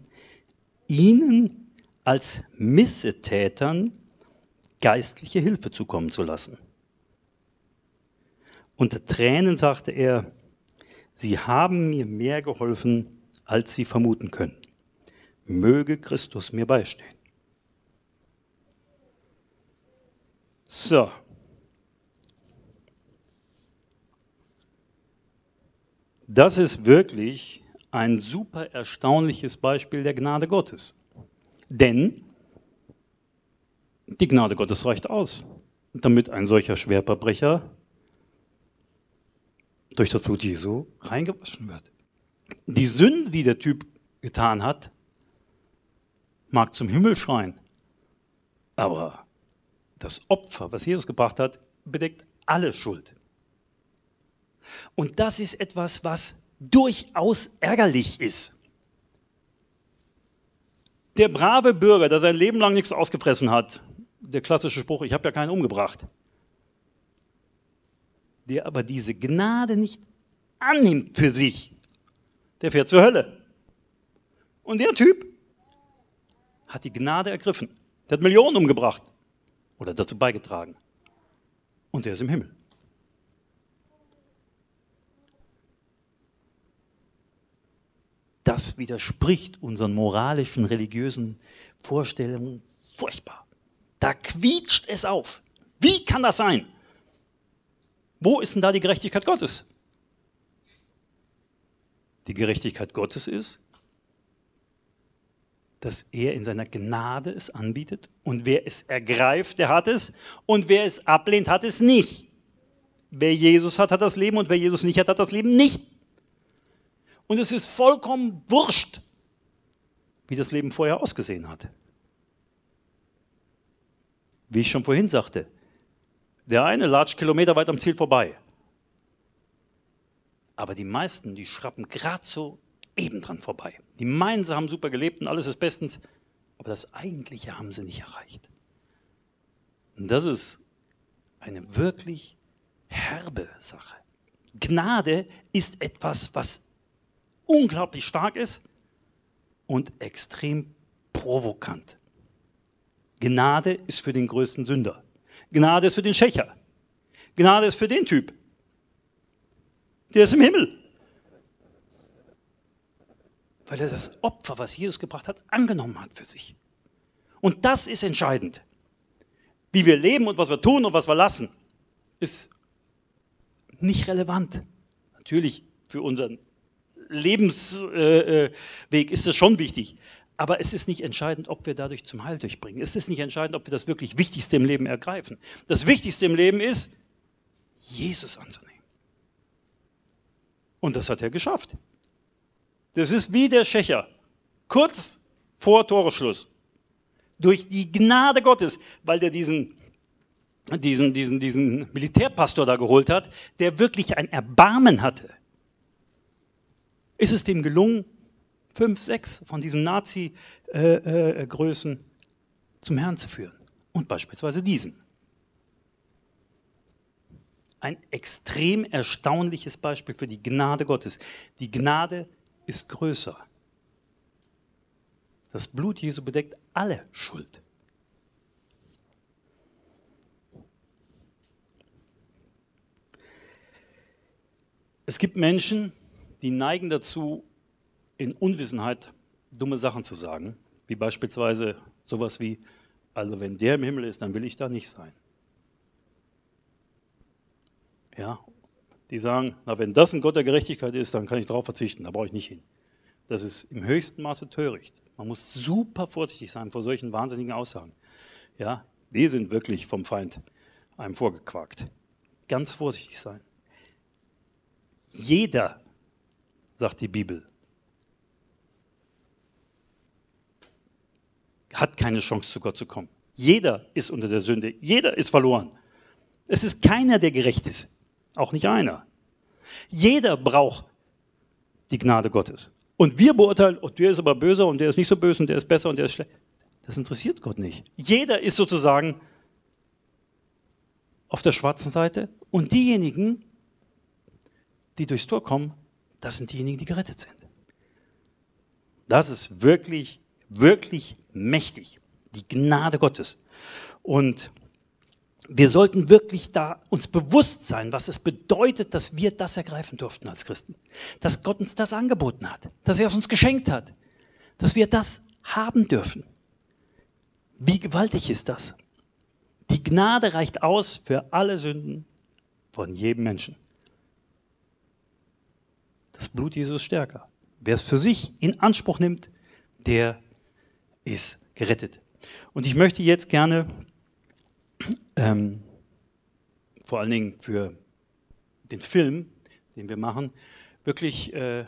ihnen als Missetätern geistliche Hilfe zukommen zu lassen. Unter Tränen sagte er, Sie haben mir mehr geholfen, als Sie vermuten können. Möge Christus mir beistehen. So. Das ist wirklich ein super erstaunliches Beispiel der Gnade Gottes. Denn die Gnade Gottes reicht aus, damit ein solcher Schwerverbrecher durch das Blut Jesu reingewaschen wird. Die Sünde, die der Typ getan hat, mag zum Himmel schreien, aber das Opfer, was Jesus gebracht hat, bedeckt alle Schuld. Und das ist etwas, was durchaus ärgerlich ist. Der brave Bürger, der sein Leben lang nichts ausgefressen hat, der klassische Spruch, ich habe ja keinen umgebracht, der aber diese Gnade nicht annimmt für sich, der fährt zur Hölle. Und der Typ hat die Gnade ergriffen. Der hat Millionen umgebracht oder dazu beigetragen. Und der ist im Himmel. Das widerspricht unseren moralischen, religiösen Vorstellungen furchtbar. Da quietscht es auf. Wie kann das sein? Wo ist denn da die Gerechtigkeit Gottes? Die Gerechtigkeit Gottes ist, dass er in seiner Gnade es anbietet und wer es ergreift, der hat es und wer es ablehnt, hat es nicht. Wer Jesus hat, hat das Leben und wer Jesus nicht hat, hat das Leben nicht. Und es ist vollkommen wurscht, wie das Leben vorher ausgesehen hat. Wie ich schon vorhin sagte, der eine latscht Kilometer weit am Ziel vorbei. Aber die meisten, die schrappen gerade so eben dran vorbei. Die meinen, sie haben super gelebt und alles ist bestens, aber das Eigentliche haben sie nicht erreicht. Und das ist eine wirklich herbe Sache. Gnade ist etwas, was unglaublich stark ist und extrem provokant. Gnade ist für den größten Sünder. Gnade ist für den Schächer. Gnade ist für den Typ. Der ist im Himmel. Weil er das Opfer, was Jesus gebracht hat, angenommen hat für sich. Und das ist entscheidend. Wie wir leben und was wir tun und was wir lassen, ist nicht relevant. Natürlich für unseren Lebensweg ist es schon wichtig. Aber es ist nicht entscheidend, ob wir dadurch zum Heil durchbringen. Es ist nicht entscheidend, ob wir das wirklich Wichtigste im Leben ergreifen. Das Wichtigste im Leben ist, Jesus anzunehmen. Und das hat er geschafft. Das ist wie der Schächer. Kurz vor Toreschluss. Durch die Gnade Gottes, weil der diesen, diesen, diesen, diesen Militärpastor da geholt hat, der wirklich ein Erbarmen hatte, ist es dem gelungen, fünf, sechs von diesen Nazi-Größen zum Herrn zu führen. Und beispielsweise diesen. Ein extrem erstaunliches Beispiel für die Gnade Gottes. Die Gnade ist größer. Das Blut Jesu bedeckt alle Schuld. Es gibt Menschen, die neigen dazu, in Unwissenheit dumme Sachen zu sagen, wie beispielsweise sowas wie, also wenn der im Himmel ist, dann will ich da nicht sein. Ja, die sagen, na, wenn das ein Gott der Gerechtigkeit ist, dann kann ich darauf verzichten, da brauche ich nicht hin. Das ist im höchsten Maße töricht. Man muss super vorsichtig sein vor solchen wahnsinnigen Aussagen. Ja, die sind wirklich vom Feind einem vorgequakt. Ganz vorsichtig sein. Jeder, sagt die Bibel, hat keine Chance zu Gott zu kommen. Jeder ist unter der Sünde. Jeder ist verloren. Es ist keiner, der gerecht ist. Auch nicht einer. Jeder braucht die Gnade Gottes. Und wir beurteilen, oh, der ist aber böser und der ist nicht so böse und der ist besser und der ist schlecht. Das interessiert Gott nicht. Jeder ist sozusagen auf der schwarzen Seite und diejenigen, die durchs Tor kommen, das sind diejenigen, die gerettet sind. Das ist wirklich, wirklich mächtig. Die Gnade Gottes. Und wir sollten wirklich da uns bewusst sein, was es bedeutet, dass wir das ergreifen durften als Christen. Dass Gott uns das angeboten hat, dass er es uns geschenkt hat, dass wir das haben dürfen. Wie gewaltig ist das? Die Gnade reicht aus für alle Sünden von jedem Menschen. Das Blut Jesus stärker. Wer es für sich in Anspruch nimmt, der ist gerettet. Und ich möchte jetzt gerne ähm, vor allen Dingen für den Film, den wir machen, wirklich äh,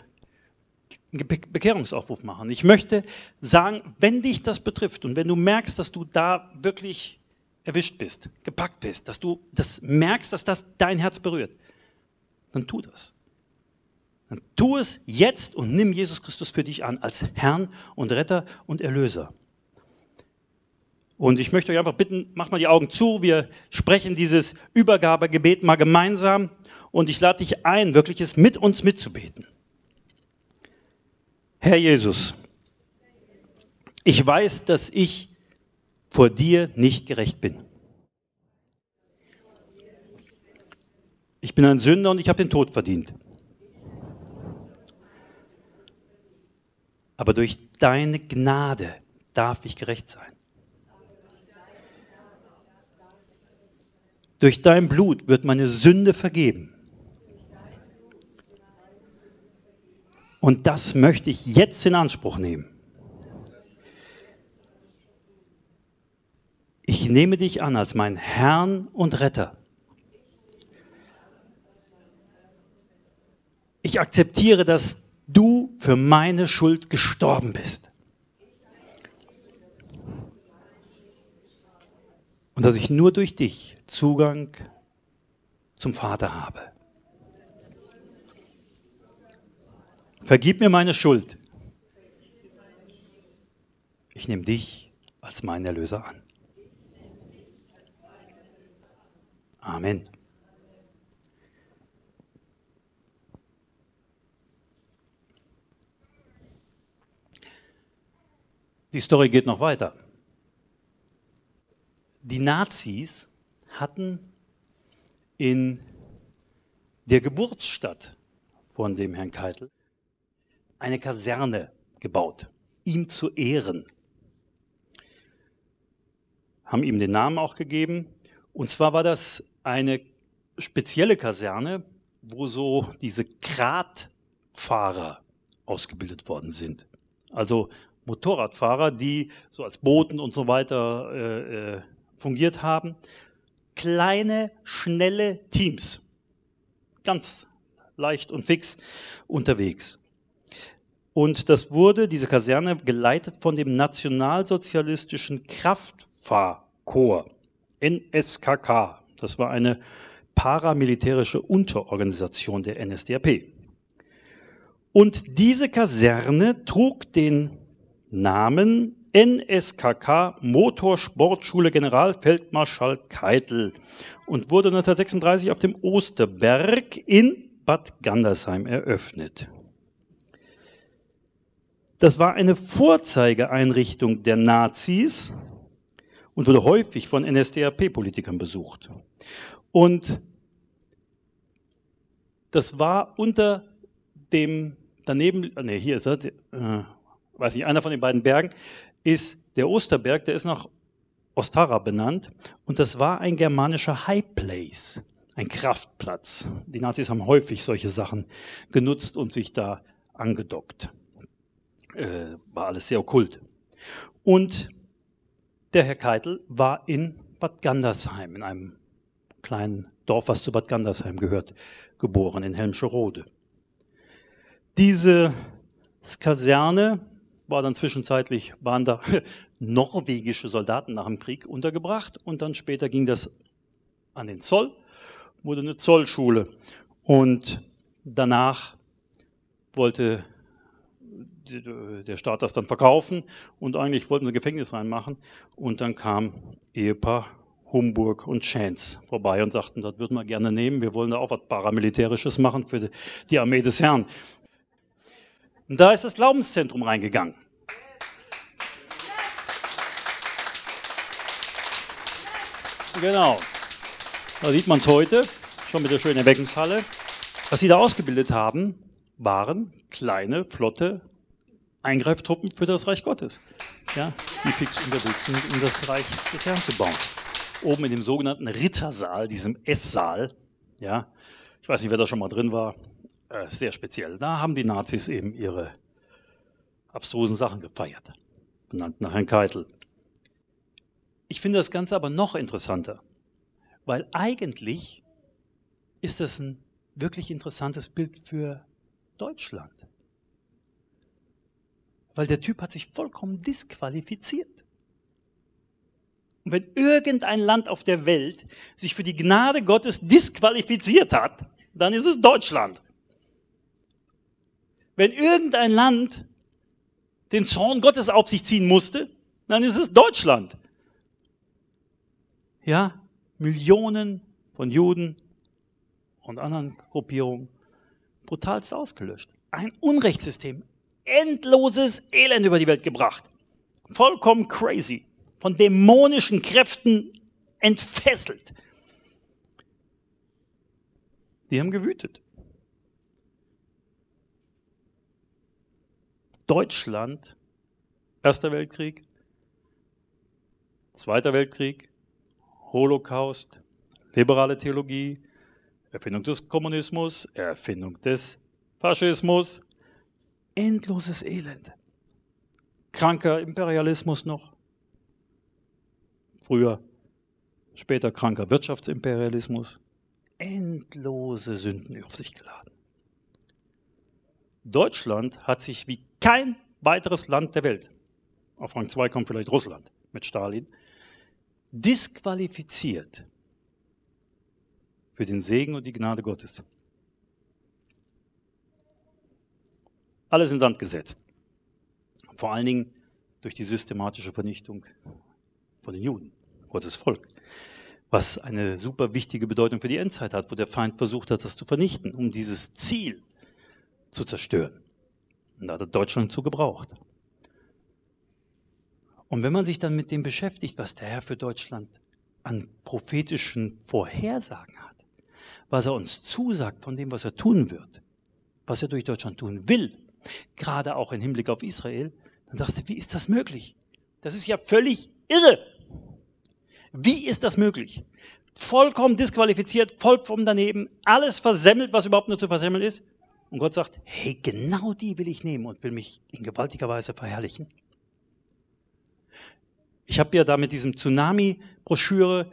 einen Be Bekehrungsaufruf machen. Ich möchte sagen, wenn dich das betrifft und wenn du merkst, dass du da wirklich erwischt bist, gepackt bist, dass du das merkst, dass das dein Herz berührt, dann tu das. Dann tu es jetzt und nimm Jesus Christus für dich an als Herrn und Retter und Erlöser. Und ich möchte euch einfach bitten, macht mal die Augen zu. Wir sprechen dieses Übergabegebet mal gemeinsam. Und ich lade dich ein, wirklich es mit uns mitzubeten. Herr Jesus, ich weiß, dass ich vor dir nicht gerecht bin. Ich bin ein Sünder und ich habe den Tod verdient. Aber durch deine Gnade darf ich gerecht sein. Durch dein Blut wird meine Sünde vergeben. Und das möchte ich jetzt in Anspruch nehmen. Ich nehme dich an als mein Herrn und Retter. Ich akzeptiere, dass du für meine Schuld gestorben bist. Und dass ich nur durch dich Zugang zum Vater habe. Vergib mir meine Schuld. Ich nehme dich als meinen Erlöser an. Amen. Die Story geht noch weiter die Nazis hatten in der Geburtsstadt von dem Herrn Keitel eine Kaserne gebaut, ihm zu Ehren. Haben ihm den Namen auch gegeben. Und zwar war das eine spezielle Kaserne, wo so diese Gradfahrer ausgebildet worden sind. Also Motorradfahrer, die so als Boten und so weiter äh, äh, fungiert haben. Kleine, schnelle Teams. Ganz leicht und fix unterwegs. Und das wurde, diese Kaserne, geleitet von dem Nationalsozialistischen Kraftfahrkorps, NSKK. Das war eine paramilitärische Unterorganisation der NSDAP. Und diese Kaserne trug den Namen NSKK Motorsportschule Generalfeldmarschall Keitel und wurde 1936 auf dem Osterberg in Bad Gandersheim eröffnet. Das war eine Vorzeigeeinrichtung der Nazis und wurde häufig von NSDAP-Politikern besucht. Und das war unter dem daneben, nee, hier ist er, äh, weiß nicht, einer von den beiden Bergen, ist der Osterberg, der ist nach Ostara benannt und das war ein germanischer High Place, ein Kraftplatz. Die Nazis haben häufig solche Sachen genutzt und sich da angedockt. Äh, war alles sehr okkult. Und der Herr Keitel war in Bad Gandersheim, in einem kleinen Dorf, was zu Bad Gandersheim gehört, geboren, in Helmscherode. Diese Kaserne war dann zwischenzeitlich, waren da norwegische Soldaten nach dem Krieg untergebracht und dann später ging das an den Zoll, wurde eine Zollschule. Und danach wollte der Staat das dann verkaufen und eigentlich wollten sie Gefängnis reinmachen. Und dann kam Ehepaar Humburg und Schäns vorbei und sagten, das würden wir gerne nehmen, wir wollen da auch was Paramilitärisches machen für die Armee des Herrn. Und da ist das Glaubenszentrum reingegangen. Genau. Da sieht man es heute, schon mit der schönen Erweckungshalle. Was sie da ausgebildet haben, waren kleine, flotte Eingreiftruppen für das Reich Gottes, ja, die fix unterwegs sind, um das Reich des Herrn zu bauen oben in dem sogenannten Rittersaal, diesem Esssaal. Ja, ich weiß nicht, wer da schon mal drin war. Äh, sehr speziell. Da haben die Nazis eben ihre abstrusen Sachen gefeiert. Benannt nach Herrn Keitel. Ich finde das Ganze aber noch interessanter, weil eigentlich ist das ein wirklich interessantes Bild für Deutschland. Weil der Typ hat sich vollkommen disqualifiziert. Und wenn irgendein Land auf der Welt sich für die Gnade Gottes disqualifiziert hat, dann ist es Deutschland. Wenn irgendein Land den Zorn Gottes auf sich ziehen musste, dann ist es Deutschland. Ja, Millionen von Juden und anderen Gruppierungen brutalst ausgelöscht. Ein Unrechtssystem, endloses Elend über die Welt gebracht. Vollkommen crazy von dämonischen Kräften entfesselt. Die haben gewütet. Deutschland, Erster Weltkrieg, Zweiter Weltkrieg, Holocaust, liberale Theologie, Erfindung des Kommunismus, Erfindung des Faschismus, endloses Elend. Kranker Imperialismus noch früher, später kranker Wirtschaftsimperialismus, endlose Sünden auf sich geladen. Deutschland hat sich wie kein weiteres Land der Welt, auf Rang 2 kommt vielleicht Russland mit Stalin, disqualifiziert für den Segen und die Gnade Gottes. Alles in Sand gesetzt. Vor allen Dingen durch die systematische Vernichtung von den Juden, Gottes Volk. Was eine super wichtige Bedeutung für die Endzeit hat, wo der Feind versucht hat, das zu vernichten, um dieses Ziel zu zerstören. Und da hat Deutschland zu gebraucht. Und wenn man sich dann mit dem beschäftigt, was der Herr für Deutschland an prophetischen Vorhersagen hat, was er uns zusagt von dem, was er tun wird, was er durch Deutschland tun will, gerade auch im Hinblick auf Israel, dann sagst du, wie ist das möglich? Das ist ja völlig irre. Wie ist das möglich? vollkommen disqualifiziert, vollkommen daneben, alles versemmelt, was überhaupt nur zu versemmeln ist. Und Gott sagt, hey, genau die will ich nehmen und will mich in gewaltiger Weise verherrlichen. Ich habe ja da mit diesem Tsunami-Broschüre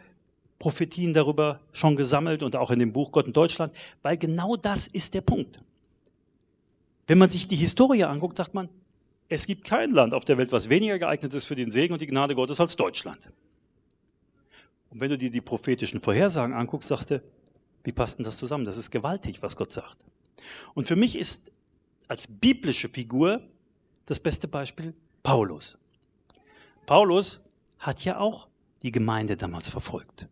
Prophetien darüber schon gesammelt und auch in dem Buch Gott in Deutschland, weil genau das ist der Punkt. Wenn man sich die Historie anguckt, sagt man, es gibt kein Land auf der Welt, was weniger geeignet ist für den Segen und die Gnade Gottes als Deutschland. Und wenn du dir die prophetischen Vorhersagen anguckst, sagst du, wie passt denn das zusammen? Das ist gewaltig, was Gott sagt. Und für mich ist als biblische Figur das beste Beispiel Paulus. Paulus hat ja auch die Gemeinde damals verfolgt.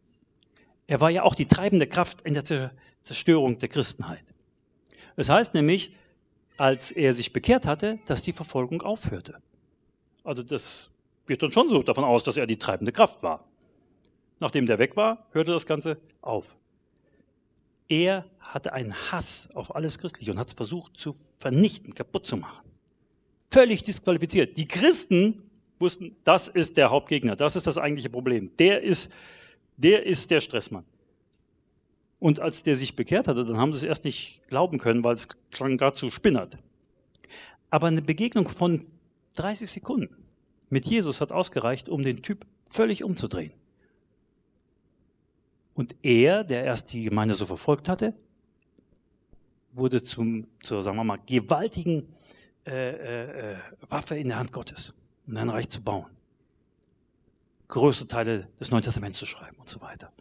Er war ja auch die treibende Kraft in der Zerstörung der Christenheit. Das heißt nämlich, als er sich bekehrt hatte, dass die Verfolgung aufhörte. Also das geht dann schon so davon aus, dass er die treibende Kraft war. Nachdem der weg war, hörte das Ganze auf. Er hatte einen Hass auf alles Christliche und hat es versucht zu vernichten, kaputt zu machen. Völlig disqualifiziert. Die Christen wussten, das ist der Hauptgegner, das ist das eigentliche Problem. Der ist der ist der Stressmann. Und als der sich bekehrt hatte, dann haben sie es erst nicht glauben können, weil es klang gar zu spinnert. Aber eine Begegnung von 30 Sekunden mit Jesus hat ausgereicht, um den Typ völlig umzudrehen. Und er, der erst die Gemeinde so verfolgt hatte, wurde zum, zur, sagen wir mal, gewaltigen äh, äh, äh Waffe in der Hand Gottes, um ein Reich zu bauen größte Teile des Neuen Testaments zu schreiben und so weiter.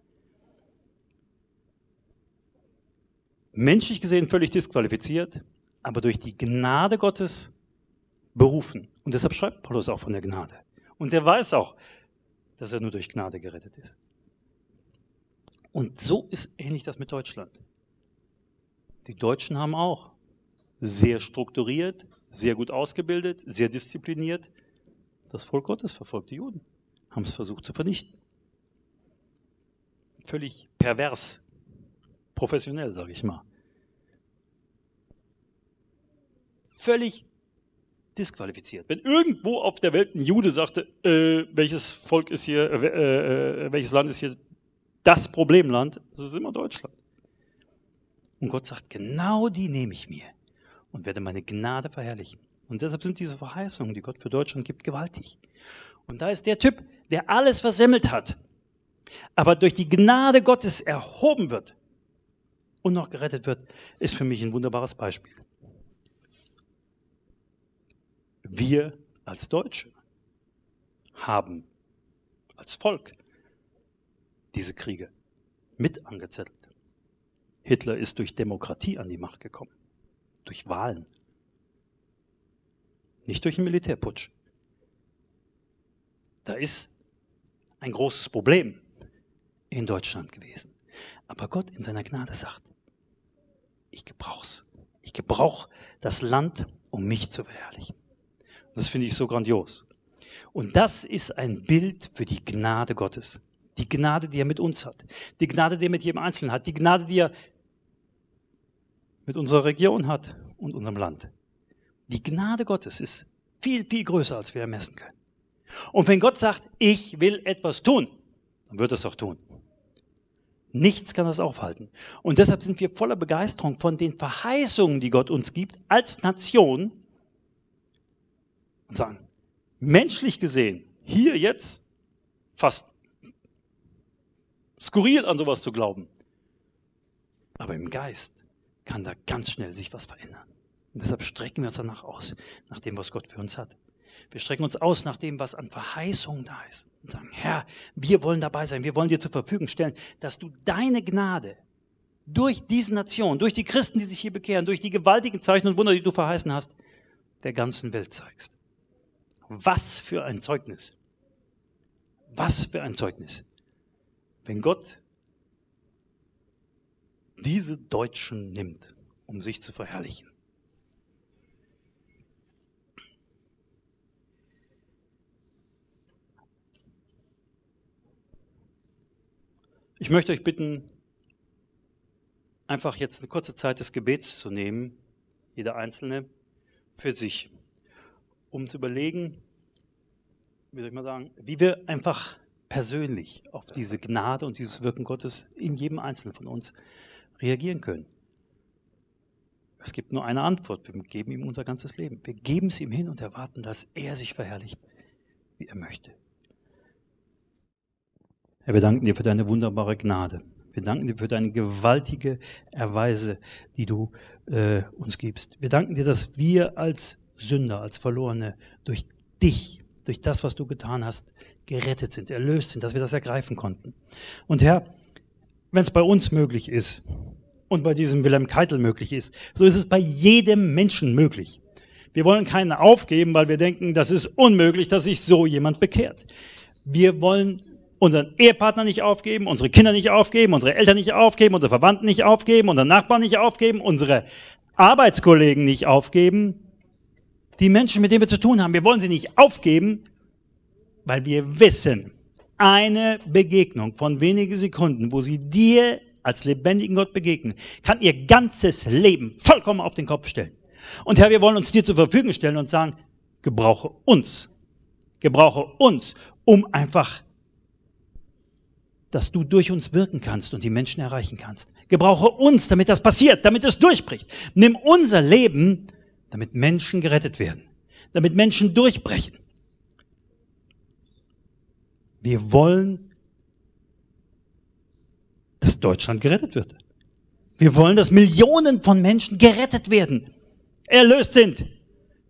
Menschlich gesehen völlig disqualifiziert, aber durch die Gnade Gottes berufen. Und deshalb schreibt Paulus auch von der Gnade. Und er weiß auch, dass er nur durch Gnade gerettet ist. Und so ist ähnlich das mit Deutschland. Die Deutschen haben auch sehr strukturiert, sehr gut ausgebildet, sehr diszipliniert das Volk Gottes verfolgt, die Juden haben es versucht zu vernichten. Völlig pervers, professionell, sage ich mal. Völlig disqualifiziert. Wenn irgendwo auf der Welt ein Jude sagte, äh, welches Volk ist hier, äh, äh, welches Land ist hier das Problemland, das ist immer Deutschland. Und Gott sagt, genau die nehme ich mir und werde meine Gnade verherrlichen. Und deshalb sind diese Verheißungen, die Gott für Deutschland gibt, gewaltig. Und da ist der Typ, der alles versemmelt hat, aber durch die Gnade Gottes erhoben wird und noch gerettet wird, ist für mich ein wunderbares Beispiel. Wir als Deutsche haben als Volk diese Kriege mit angezettelt. Hitler ist durch Demokratie an die Macht gekommen, durch Wahlen, nicht durch einen Militärputsch. Da ist ein großes Problem in Deutschland gewesen. Aber Gott in seiner Gnade sagt, ich gebrauch's. Ich gebrauche das Land, um mich zu verherrlichen. das finde ich so grandios. Und das ist ein Bild für die Gnade Gottes. Die Gnade, die er mit uns hat. Die Gnade, die er mit jedem Einzelnen hat. Die Gnade, die er mit unserer Region hat und unserem Land. Die Gnade Gottes ist viel, viel größer, als wir ermessen können. Und wenn Gott sagt, ich will etwas tun, dann wird es auch tun. Nichts kann das aufhalten. Und deshalb sind wir voller Begeisterung von den Verheißungen, die Gott uns gibt als Nation und sagen, menschlich gesehen, hier jetzt fast skurril an sowas zu glauben. Aber im Geist kann da ganz schnell sich was verändern. Und deshalb strecken wir uns danach aus, nach dem, was Gott für uns hat. Wir strecken uns aus nach dem, was an Verheißungen da ist. Und sagen, Herr, wir wollen dabei sein, wir wollen dir zur Verfügung stellen, dass du deine Gnade durch diese Nation, durch die Christen, die sich hier bekehren, durch die gewaltigen Zeichen und Wunder, die du verheißen hast, der ganzen Welt zeigst. Was für ein Zeugnis. Was für ein Zeugnis. Wenn Gott diese Deutschen nimmt, um sich zu verherrlichen. Ich möchte euch bitten, einfach jetzt eine kurze Zeit des Gebets zu nehmen, jeder Einzelne für sich, um zu überlegen, wie soll ich mal sagen, wie wir einfach persönlich auf diese Gnade und dieses Wirken Gottes in jedem Einzelnen von uns reagieren können. Es gibt nur eine Antwort. Wir geben ihm unser ganzes Leben. Wir geben es ihm hin und erwarten, dass er sich verherrlicht, wie er möchte. Herr, wir danken dir für deine wunderbare Gnade. Wir danken dir für deine gewaltige Erweise, die du äh, uns gibst. Wir danken dir, dass wir als Sünder, als Verlorene durch dich, durch das, was du getan hast, gerettet sind, erlöst sind, dass wir das ergreifen konnten. Und Herr, wenn es bei uns möglich ist und bei diesem Wilhelm Keitel möglich ist, so ist es bei jedem Menschen möglich. Wir wollen keinen aufgeben, weil wir denken, das ist unmöglich, dass sich so jemand bekehrt. Wir wollen unseren Ehepartner nicht aufgeben, unsere Kinder nicht aufgeben, unsere Eltern nicht aufgeben, unsere Verwandten nicht aufgeben, unsere Nachbarn nicht aufgeben, unsere Arbeitskollegen nicht aufgeben, die Menschen, mit denen wir zu tun haben. Wir wollen sie nicht aufgeben, weil wir wissen, eine Begegnung von wenigen Sekunden, wo sie dir als lebendigen Gott begegnen, kann ihr ganzes Leben vollkommen auf den Kopf stellen. Und Herr, wir wollen uns dir zur Verfügung stellen und sagen, gebrauche uns, gebrauche uns, um einfach, dass du durch uns wirken kannst und die Menschen erreichen kannst. Gebrauche uns, damit das passiert, damit es durchbricht. Nimm unser Leben, damit Menschen gerettet werden, damit Menschen durchbrechen. Wir wollen, dass Deutschland gerettet wird. Wir wollen, dass Millionen von Menschen gerettet werden, erlöst sind.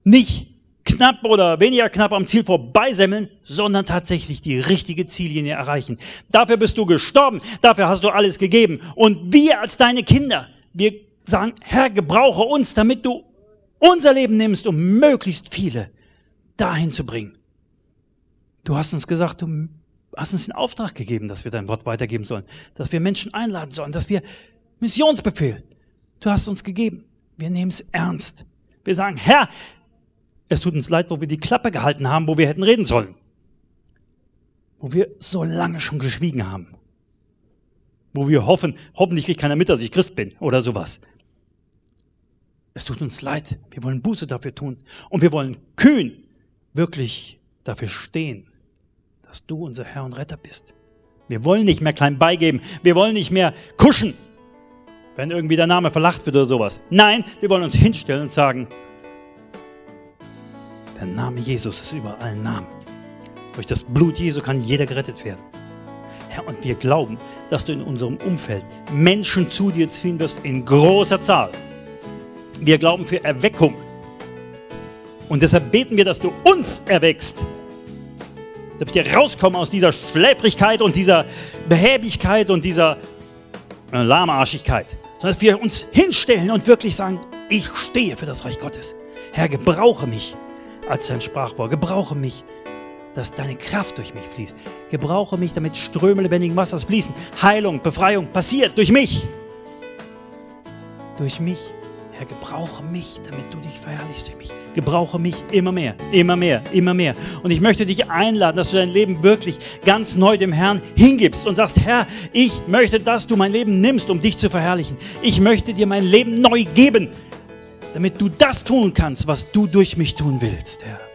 Nicht knapp oder weniger knapp am Ziel vorbeisemmeln, sondern tatsächlich die richtige Ziellinie erreichen. Dafür bist du gestorben, dafür hast du alles gegeben. Und wir als deine Kinder, wir sagen, Herr, gebrauche uns, damit du unser Leben nimmst, um möglichst viele dahin zu bringen. Du hast uns gesagt, du hast uns den Auftrag gegeben, dass wir dein Wort weitergeben sollen, dass wir Menschen einladen sollen, dass wir Missionsbefehl, du hast uns gegeben. Wir nehmen es ernst. Wir sagen, Herr, es tut uns leid, wo wir die Klappe gehalten haben, wo wir hätten reden sollen. Wo wir so lange schon geschwiegen haben. Wo wir hoffen, hoffentlich kriegt keiner mit, dass ich Christ bin oder sowas. Es tut uns leid. Wir wollen Buße dafür tun. Und wir wollen kühn wirklich dafür stehen, dass du unser Herr und Retter bist. Wir wollen nicht mehr klein beigeben. Wir wollen nicht mehr kuschen, wenn irgendwie der Name verlacht wird oder sowas. Nein, wir wollen uns hinstellen und sagen, der Name Jesus ist über allen Namen. Durch das Blut Jesu kann jeder gerettet werden. Herr, und wir glauben, dass du in unserem Umfeld Menschen zu dir ziehen wirst in großer Zahl. Wir glauben für Erweckung. Und deshalb beten wir, dass du uns erweckst dass wir rauskommen aus dieser Schläfrigkeit und dieser Behäbigkeit und dieser äh, Lahmarschigkeit, sondern dass wir uns hinstellen und wirklich sagen, ich stehe für das Reich Gottes. Herr, gebrauche mich als dein Sprachrohr, gebrauche mich, dass deine Kraft durch mich fließt. Gebrauche mich, damit Ströme lebendigen Wassers fließen. Heilung, Befreiung passiert durch mich. Durch mich Herr, gebrauche mich, damit du dich verherrlichst durch mich. Gebrauche mich immer mehr, immer mehr, immer mehr. Und ich möchte dich einladen, dass du dein Leben wirklich ganz neu dem Herrn hingibst und sagst, Herr, ich möchte, dass du mein Leben nimmst, um dich zu verherrlichen. Ich möchte dir mein Leben neu geben, damit du das tun kannst, was du durch mich tun willst, Herr.